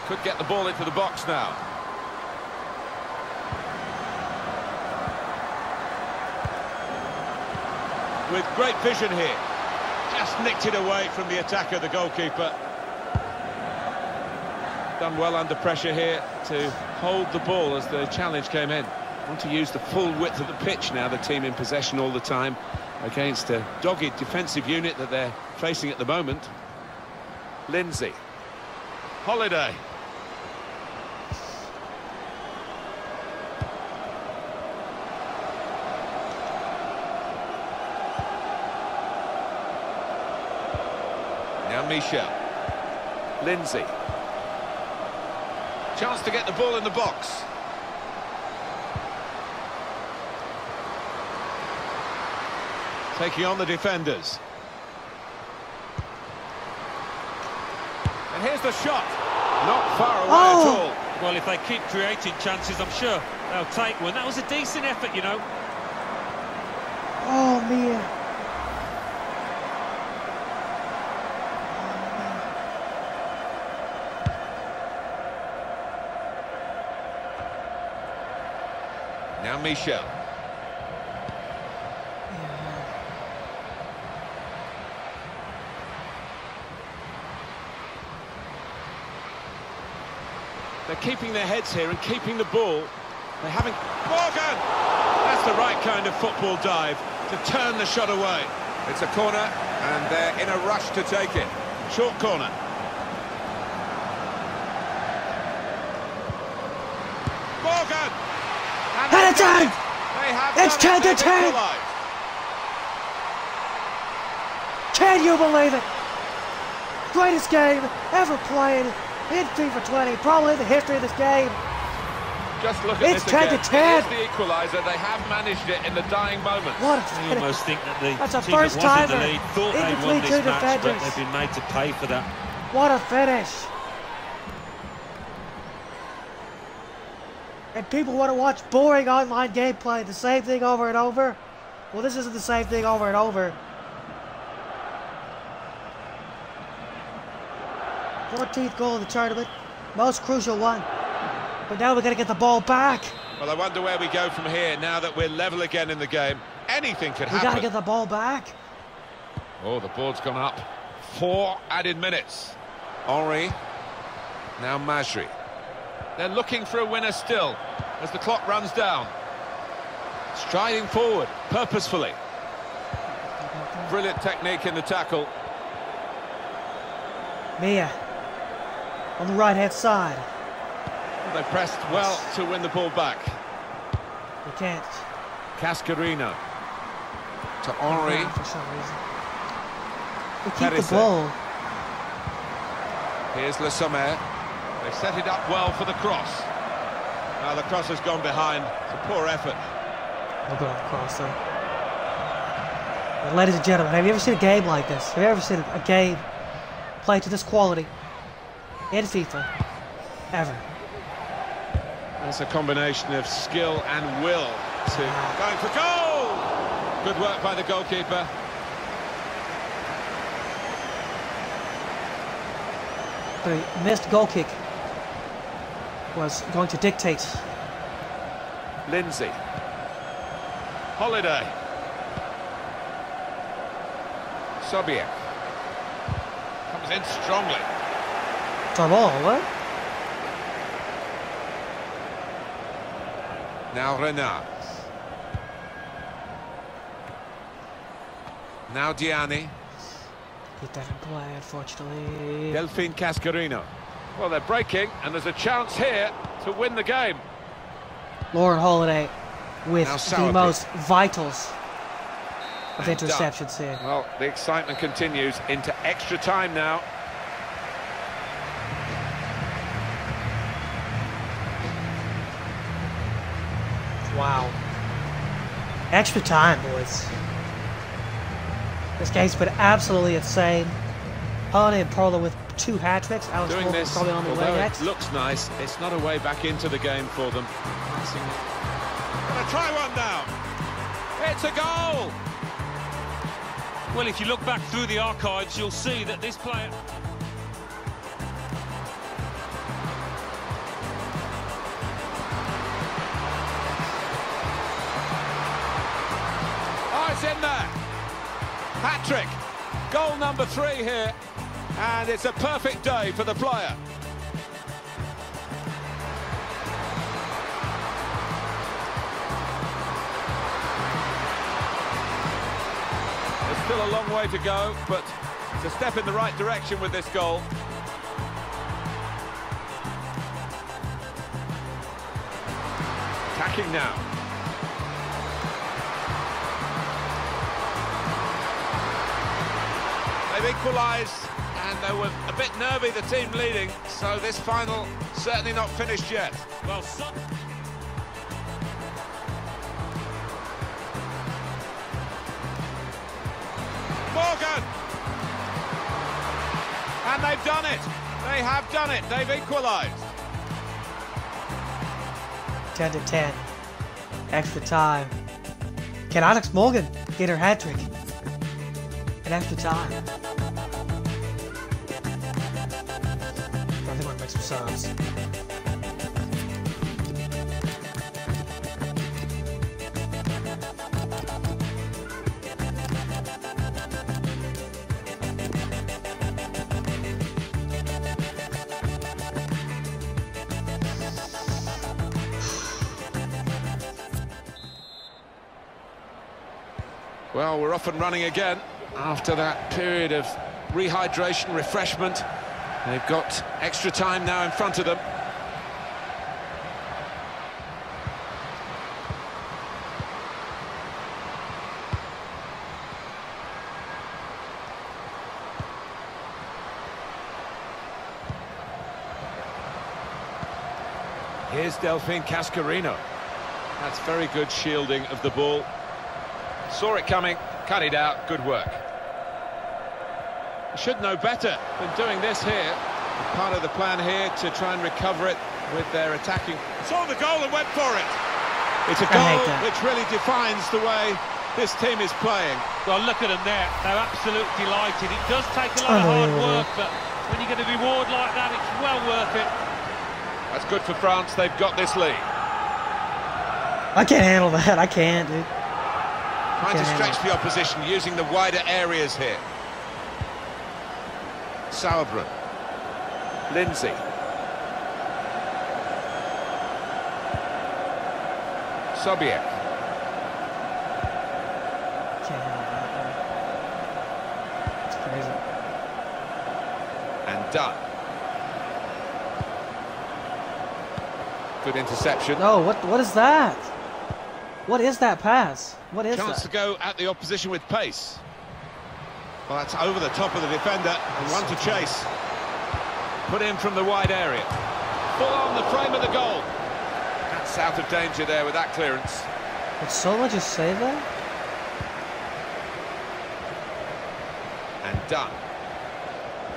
Could get the ball into the box now. With great vision here. Just nicked it away from the attacker, the goalkeeper. Done well under pressure here to hold the ball as the challenge came in. Want to use the full width of the pitch now, the team in possession all the time against a dogged defensive unit that they're facing at the moment. Lindsay. Holiday. Now Michel. Lindsay. Chance to get the ball in the box. Taking on the defenders. And here's the shot. Not far away Oh. at all. Well, if they keep creating chances, I'm sure they'll take one. That was a decent effort, you know. Oh, man. Now Michel. They're keeping their heads here and keeping the ball. They haven't... Morgan! That's the right kind of football dive to turn the shot away. It's a corner, and they're in a rush to take it. Short corner. Morgan! And Head they've done attack! it. They have It's done it. 10 to They've 10. equalised. Can you believe it? Greatest game ever played in FIFA 20, probably the history of this game. Just look at It's this 10 to again. 10. Here's the equaliser. They have managed it in the dying moments. What a I finish. almost think that the That's a team that first was in timer the lead thought they'd between won this match, but they've been made to pay for that. What a finish. And people want to watch boring online gameplay, the same thing over and over. Well, this isn't the same thing over and over. 14th goal of the tournament, most crucial one. But now we got to get the ball back. Well, I wonder where we go from here now that we're level again in the game. Anything could happen. We got to get the ball back. Oh, the board's gone up. Four added minutes. Henry. Now Majri. They're looking for a winner still as the clock runs down. Striding forward, purposefully. Brilliant technique in the tackle. Mia on the right hand side. They pressed well to win the ball back. They can't. Cascarino. To Henry. for some reason. We keep Perisic. the ball. Here's Le Sommer. They set it up well for the cross. Now the cross has gone behind. It's a poor effort. We'll go across though. But ladies and gentlemen, have you ever seen a game like this? Have you ever seen a game played to this quality in FIFA? Ever. That's a combination of skill and will to going for goal. Good work by the goalkeeper. The missed goal kick was going to dictate. Lindsay. Holiday. Sobiek. Comes in strongly. Tarbal, what? Now Renard. Now Diani. He doesn't play, unfortunately. Delphine Cascarino. Well, they're breaking, and there's a chance here to win the game. Lauren Holiday with the most vitals of interceptions here. Well, the excitement continues into extra time now. Wow. Extra time, boys. This game's been absolutely insane. Holiday and Perla with two hat tricks. Alex Doing Wolf this, probably on the way next. looks nice, it's not a way back into the game for them. Gonna try one now. It's a goal. Well, if you look back through the archives, you'll see that this player... Goal number three here, and it's a perfect day for the player. There's still a long way to go, but it's a step in the right direction with this goal. Attacking now. Equalised and they were a bit nervy, the team leading, so this final certainly not finished yet. Well. Morgan! And they've done it. They have done it. They've equalised. 10 to 10. Extra time. Can Alex Morgan get her hat trick? In extra time. Well, we're off and running again after that period of rehydration, refreshment. They've got extra time now in front of them. Here's Delphine Cascarino. That's very good shielding of the ball. Saw it coming, cut it out, good work. Should know better than doing this here. Part of the plan here to try and recover it with their attacking. Saw the goal and went for it. It's a goal which really defines the way this team is playing. Well, look at them there. They're absolutely delighted. It does take a lot of hard work, but when you get a reward like that, it's well worth it. That's good for France. They've got this lead. I can't handle that. I can't, dude. Trying to stretch the opposition using the wider areas here. Sauerbrunn. Lindsay. Sobiek. Can't handle that. man. It's crazy. And done. Good interception. No, what what is that? What is that pass? What is Chance to go at the opposition with pace. Well, that's over the top of the defender and one to chase. Put in from the wide area. Full on the frame of the goal. That's out of danger there with that clearance. Did Sola just save that? and done.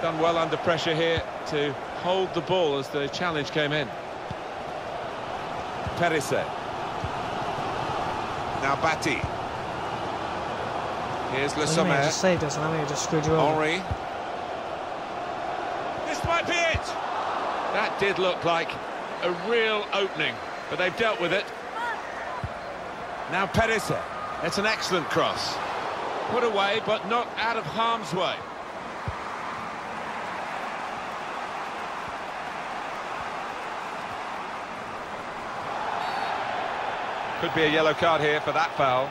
Done well under pressure here to hold the ball as the challenge came in. Périsset. Now Batty. Here's Le What do you mean? Sommer. Just saved us, and I just screwed you over. Henry. This might be it. That did look like a real opening, but they've dealt with it. Now Périsset. It's an excellent cross. Put away, but not out of harm's way. Could be a yellow card here for that foul.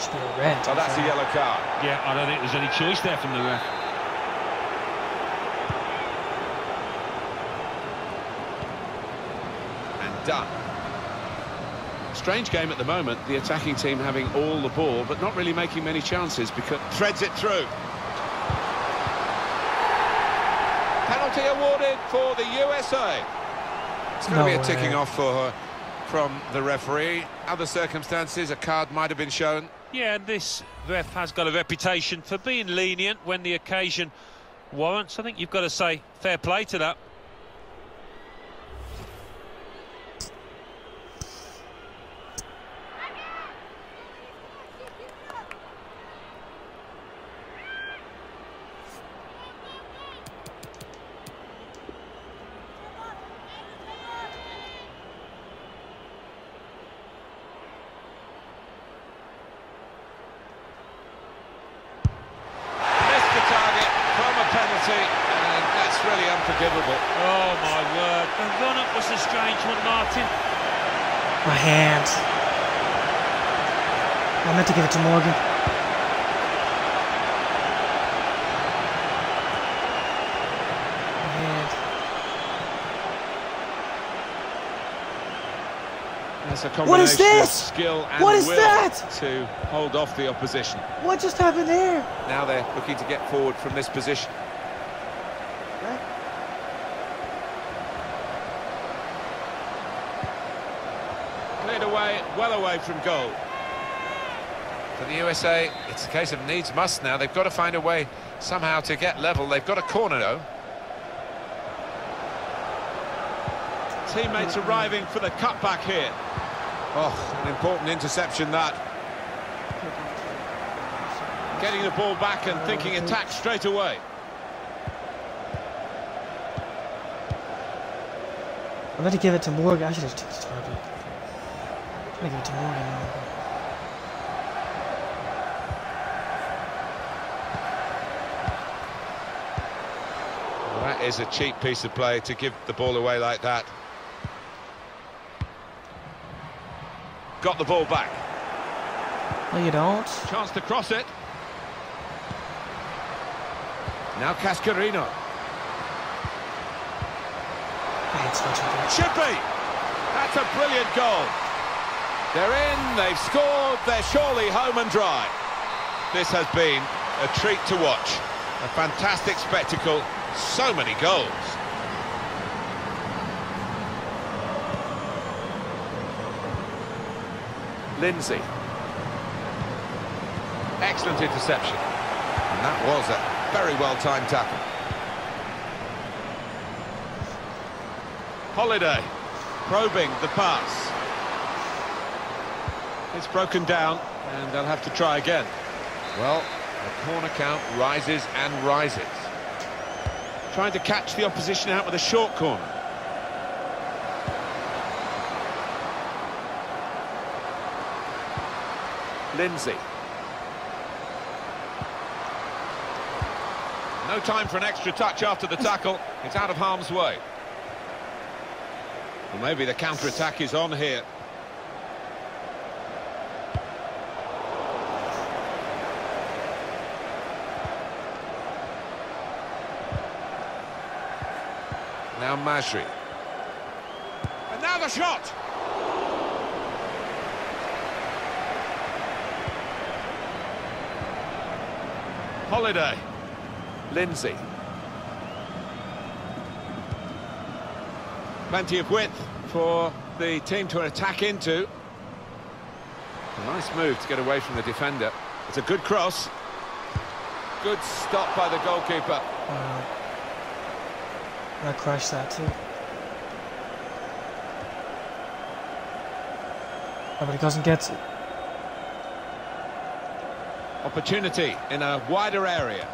Should be a red. Oh, that's a yellow card. Yeah, I don't think there's any choice there from the ref. and done. Strange game at the moment, the attacking team having all the ball, but not really making many chances because threads it through. Penalty awarded for the USA. It's going No to be a way. ticking off for her from the referee. Other circumstances, a card might have been shown. Yeah, and this ref has got a reputation for being lenient when the occasion warrants. I think you've got to say fair play to that. A What is combination of this? skill and What is will that? to hold off the opposition. What just happened there? Now they're looking to get forward from this position. Cleared away, well away from goal. For the USA, it's a case of needs must now. They've got to find a way somehow to get level. They've got a corner though. Teammates arriving for the cutback here. Oh, an important interception that. Getting the ball back and thinking attack straight away. I meant to give it to Morgan. I should have just started. I'm gonna give it to Morgan. That is a cheap piece of play to give the ball away like that. Got the ball back. No, you don't. Chance to cross it. Now Cascarino. I hate switching things. Should be. That's a brilliant goal. They're in, they've scored, they're surely home and dry. This has been a treat to watch. A fantastic spectacle. So many goals. Lindsay. Excellent interception. And that was a very well-timed tackle. Holiday probing the pass. It's broken down and they'll have to try again. Well, the corner count rises and rises. Trying to catch the opposition out with a short corner. Lindsay. No time for an extra touch after the tackle. It's out of harm's way. Well, maybe the counter-attack is on here. Now Majri. And now the shot! Holiday. Lindsay. Plenty of width for the team to attack into. A nice move to get away from the defender. It's a good cross. Good stop by the goalkeeper. Uh, wow. I crushed that too. Oh, Nobody doesn't get it. Opportunity in a wider area.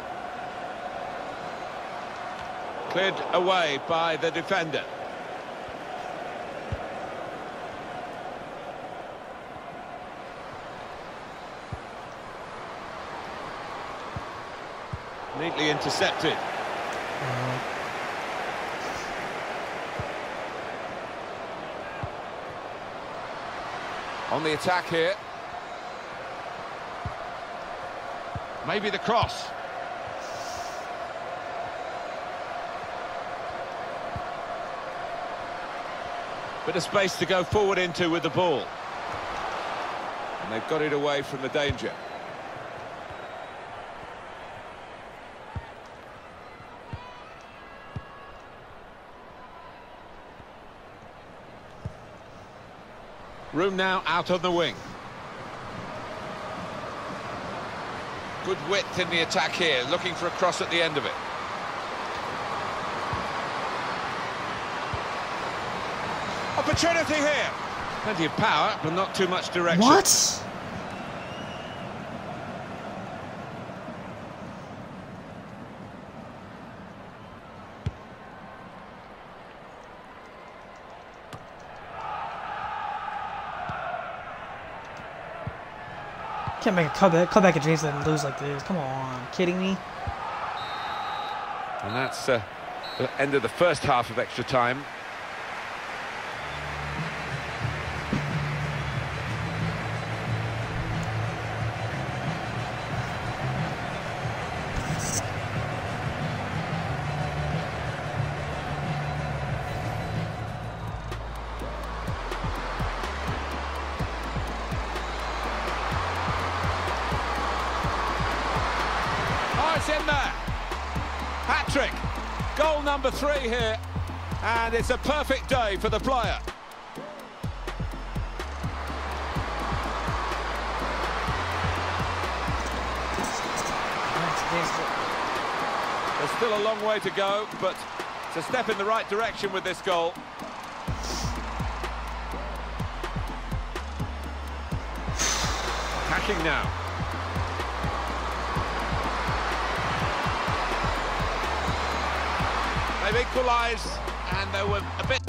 Cleared away by the defender. Neatly intercepted. Uh, On the attack here. Maybe the cross. Bit of space to go forward into with the ball. And they've got it away from the danger. Room now out on the wing. Good width in the attack here, looking for a cross at the end of it. Opportunity here. Plenty of power, but not too much direction. what? Can't make a comeback, comeback against and lose like this. Come on, kidding me? And that's uh, the end of the first half of extra time. And it's a perfect day for the player. There's still a long way to go, but it's a step in the right direction with this goal. Attacking now. They've equalised, and they were a bit...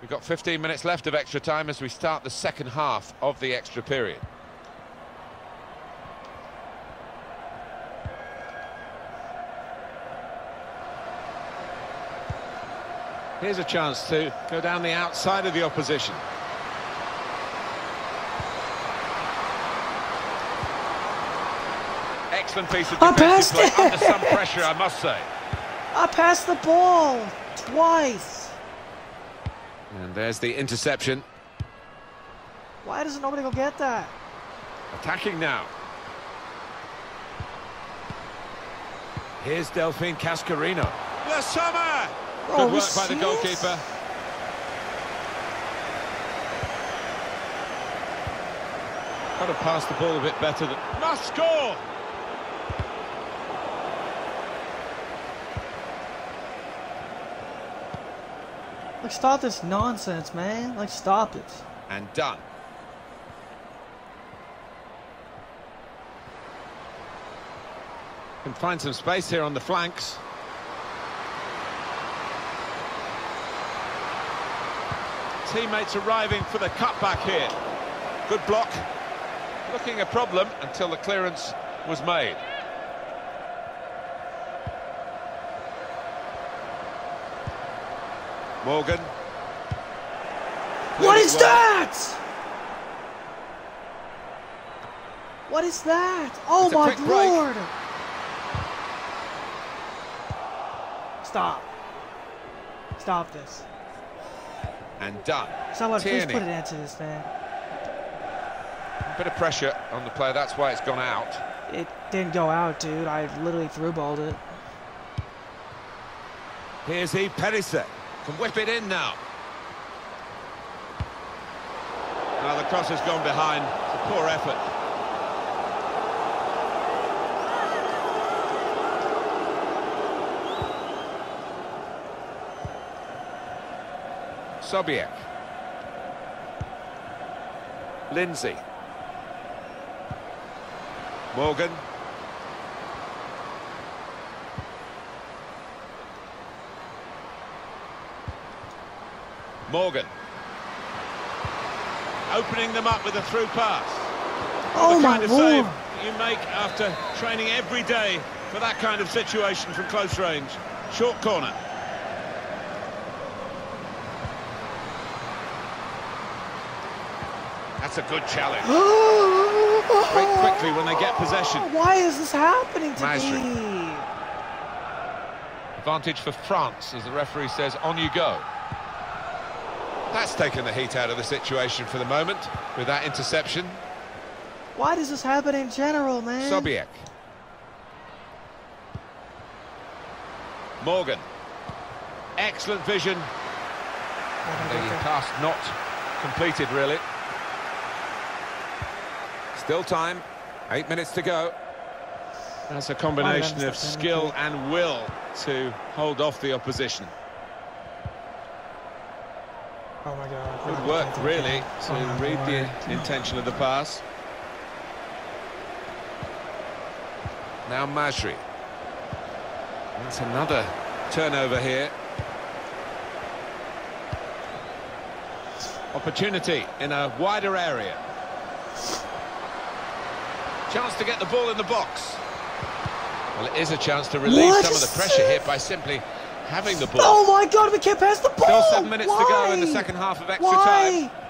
We've got 15 minutes left of extra time as we start the second half of the extra period. Here's a chance to go down the outside of the opposition. Excellent piece of I defensive play it! under some pressure, I must say. I passed the ball twice. And there's the interception. Why doesn't nobody go get that? Attacking now. Here's Delphine Cascarino. The summer! Bro, Good we work by the serious? goalkeeper. Got to pass the ball a bit better. Than... Must score! Like, stop this nonsense, man. Like, stop it. And done. Can find some space here on the flanks. Teammates arriving for the cutback here. Good block. Looking a problem until the clearance was made. Morgan. What is well. that? What is that? Oh my break. lord! Stop. Stop this. And done. Someone please put an end to this, man. Bit of pressure on the player, that's why it's gone out. It didn't go out, dude. I literally threw balled it. Here's E. Périsset. Can whip it in now. Now the cross has gone behind. It's a poor effort. Sobiek. Lindsay. Morgan. Morgan. Opening them up with a through pass. Oh the my kind of lord! save you make after training every day for that kind of situation from close range. Short corner. That's a good challenge. Break quickly when they get possession. Why is this happening to me? Advantage for France, as the referee says, on you go. That's taken the heat out of the situation for the moment with that interception. Why does this happen in general, man? Sobiek. Morgan. Excellent vision. The pass not completed, really. Still time. Eight minutes to go. That's a combination of did I stop skill and will to hold off the opposition. Oh my god. Good work, really, to Oh read lord. the intention of the pass. Now Majri. That's another turnover here. Opportunity in a wider area. Chance to get the ball in the box. Well, it is a chance to relieve What some of the pressure here by simply having the ball. Oh my god, we can't pass the ball! Still seven minutes to go in the second half of extra Why? time.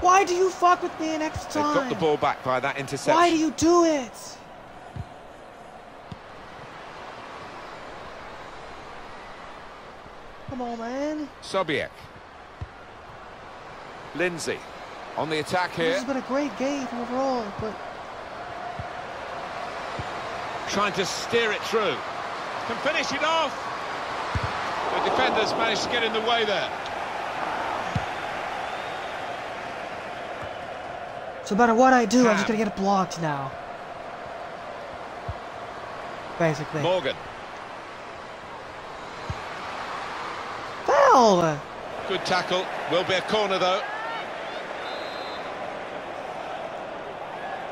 Why do you fuck with me in extra time? They've got the ball back by that interception. Why do you do it? Come on, man. Sobiek. Lindsay on the attack here. This has been a great game overall, but trying to steer it through. Can finish it off. The defenders managed to get in the way there. so no matter what I do, I'm just gonna get it blocked now. Basically. Morgan, Foul! good tackle. Will be a corner though.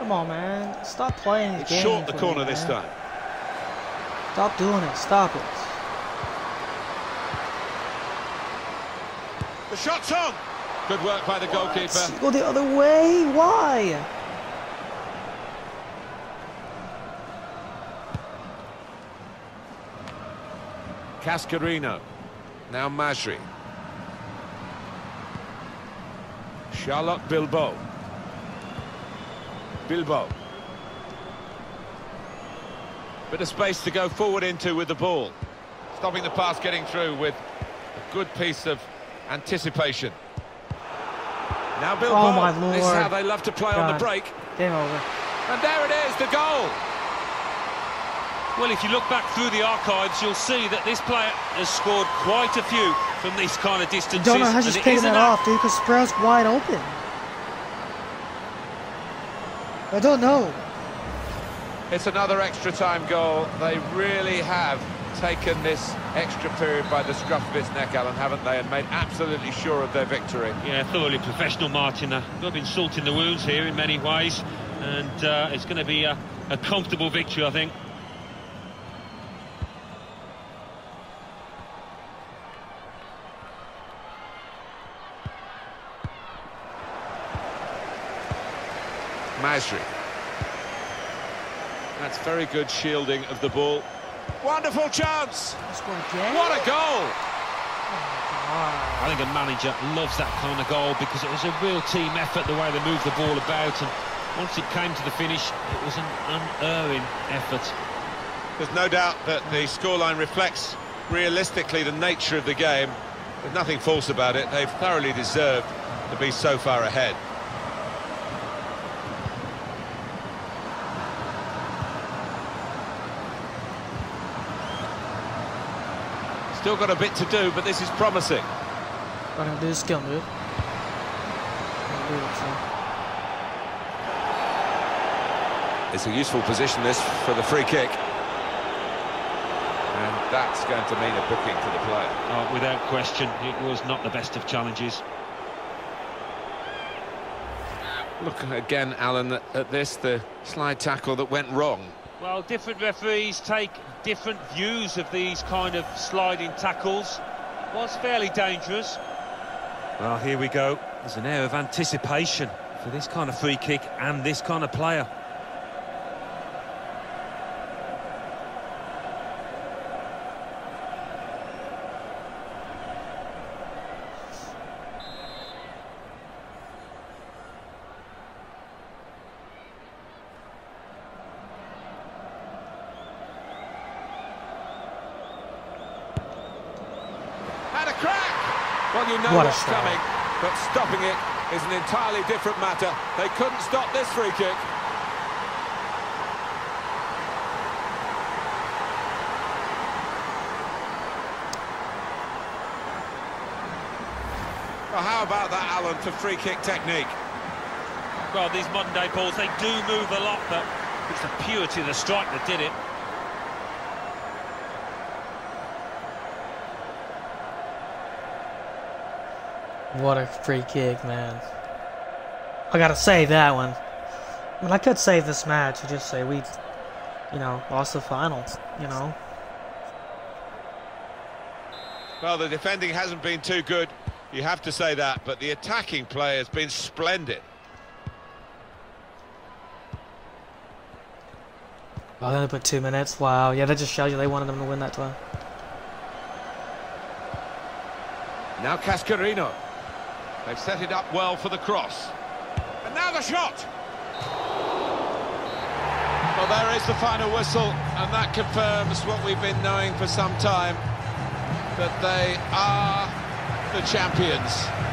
Come on, man. Stop playing the It's game. short the for me, corner this time. Stop doing it. Stop it. The shot's on. Good work by the goalkeeper. Go the other way. Why? Cascarino. Now Majri. Charlotte Bilbao. Bilbao. Bit of space to go forward into with the ball. Stopping the pass getting through with a good piece of anticipation. Now Bilbao. Oh, my This is how they love to play on the break. Game over. And there it is, the goal. Well, if you look back through the archives, you'll see that this player has scored quite a few from these kind of distances. Don't know how and she's it picking that off, dude, because Sprout's wide open. I don't know. It's another extra time goal. They really have taken this extra period by the scruff of its neck, Alan, haven't they? And made absolutely sure of their victory. Yeah, thoroughly professional, Martin. Uh, They've been salting the wounds here in many ways, and uh, it's going to be a, a comfortable victory, I think. Majri. That's very good shielding of the ball. Wonderful chance. What a goal. I think a manager loves that kind of goal because it was a real team effort the way they moved the ball about, and once it came to the finish, it was an unerring effort. There's no doubt that the scoreline reflects realistically the nature of the game. There's nothing false about it. They've thoroughly deserved to be so far ahead. Still got a bit to do, but this is promising. What I'm gonna do is skill move. Gonna do it, so. It's a useful position, this, for the free kick. And that's going to mean a booking to the player. Uh, without question, it was not the best of challenges. Look again, Alan, at, at this, the slide tackle that went wrong. Well, different referees take different views of these kind of sliding tackles. Was fairly dangerous. Well, here we go. There's an air of anticipation for this kind of free kick and this kind of player. Had a crack! Well, you know What a what's strike. coming, but stopping it is an entirely different matter. They couldn't stop this free kick. Well, how about that, Alan, for free kick technique? Well, these modern day balls, they do move a lot, but it's the purity of the strike that did it. What a free kick, man. I gotta save that one. I mean, I could save this match and just say we, you know, lost the finals, you know. Well, the defending hasn't been too good. You have to say that, but the attacking play has been splendid. Oh, they only put two minutes. Wow. Yeah, that just shows you they wanted them to win that time. Now Cascarino. They've set it up well for the cross. Shot! Well, there is the final whistle, and that confirms what we've been knowing for some time, that they are the champions.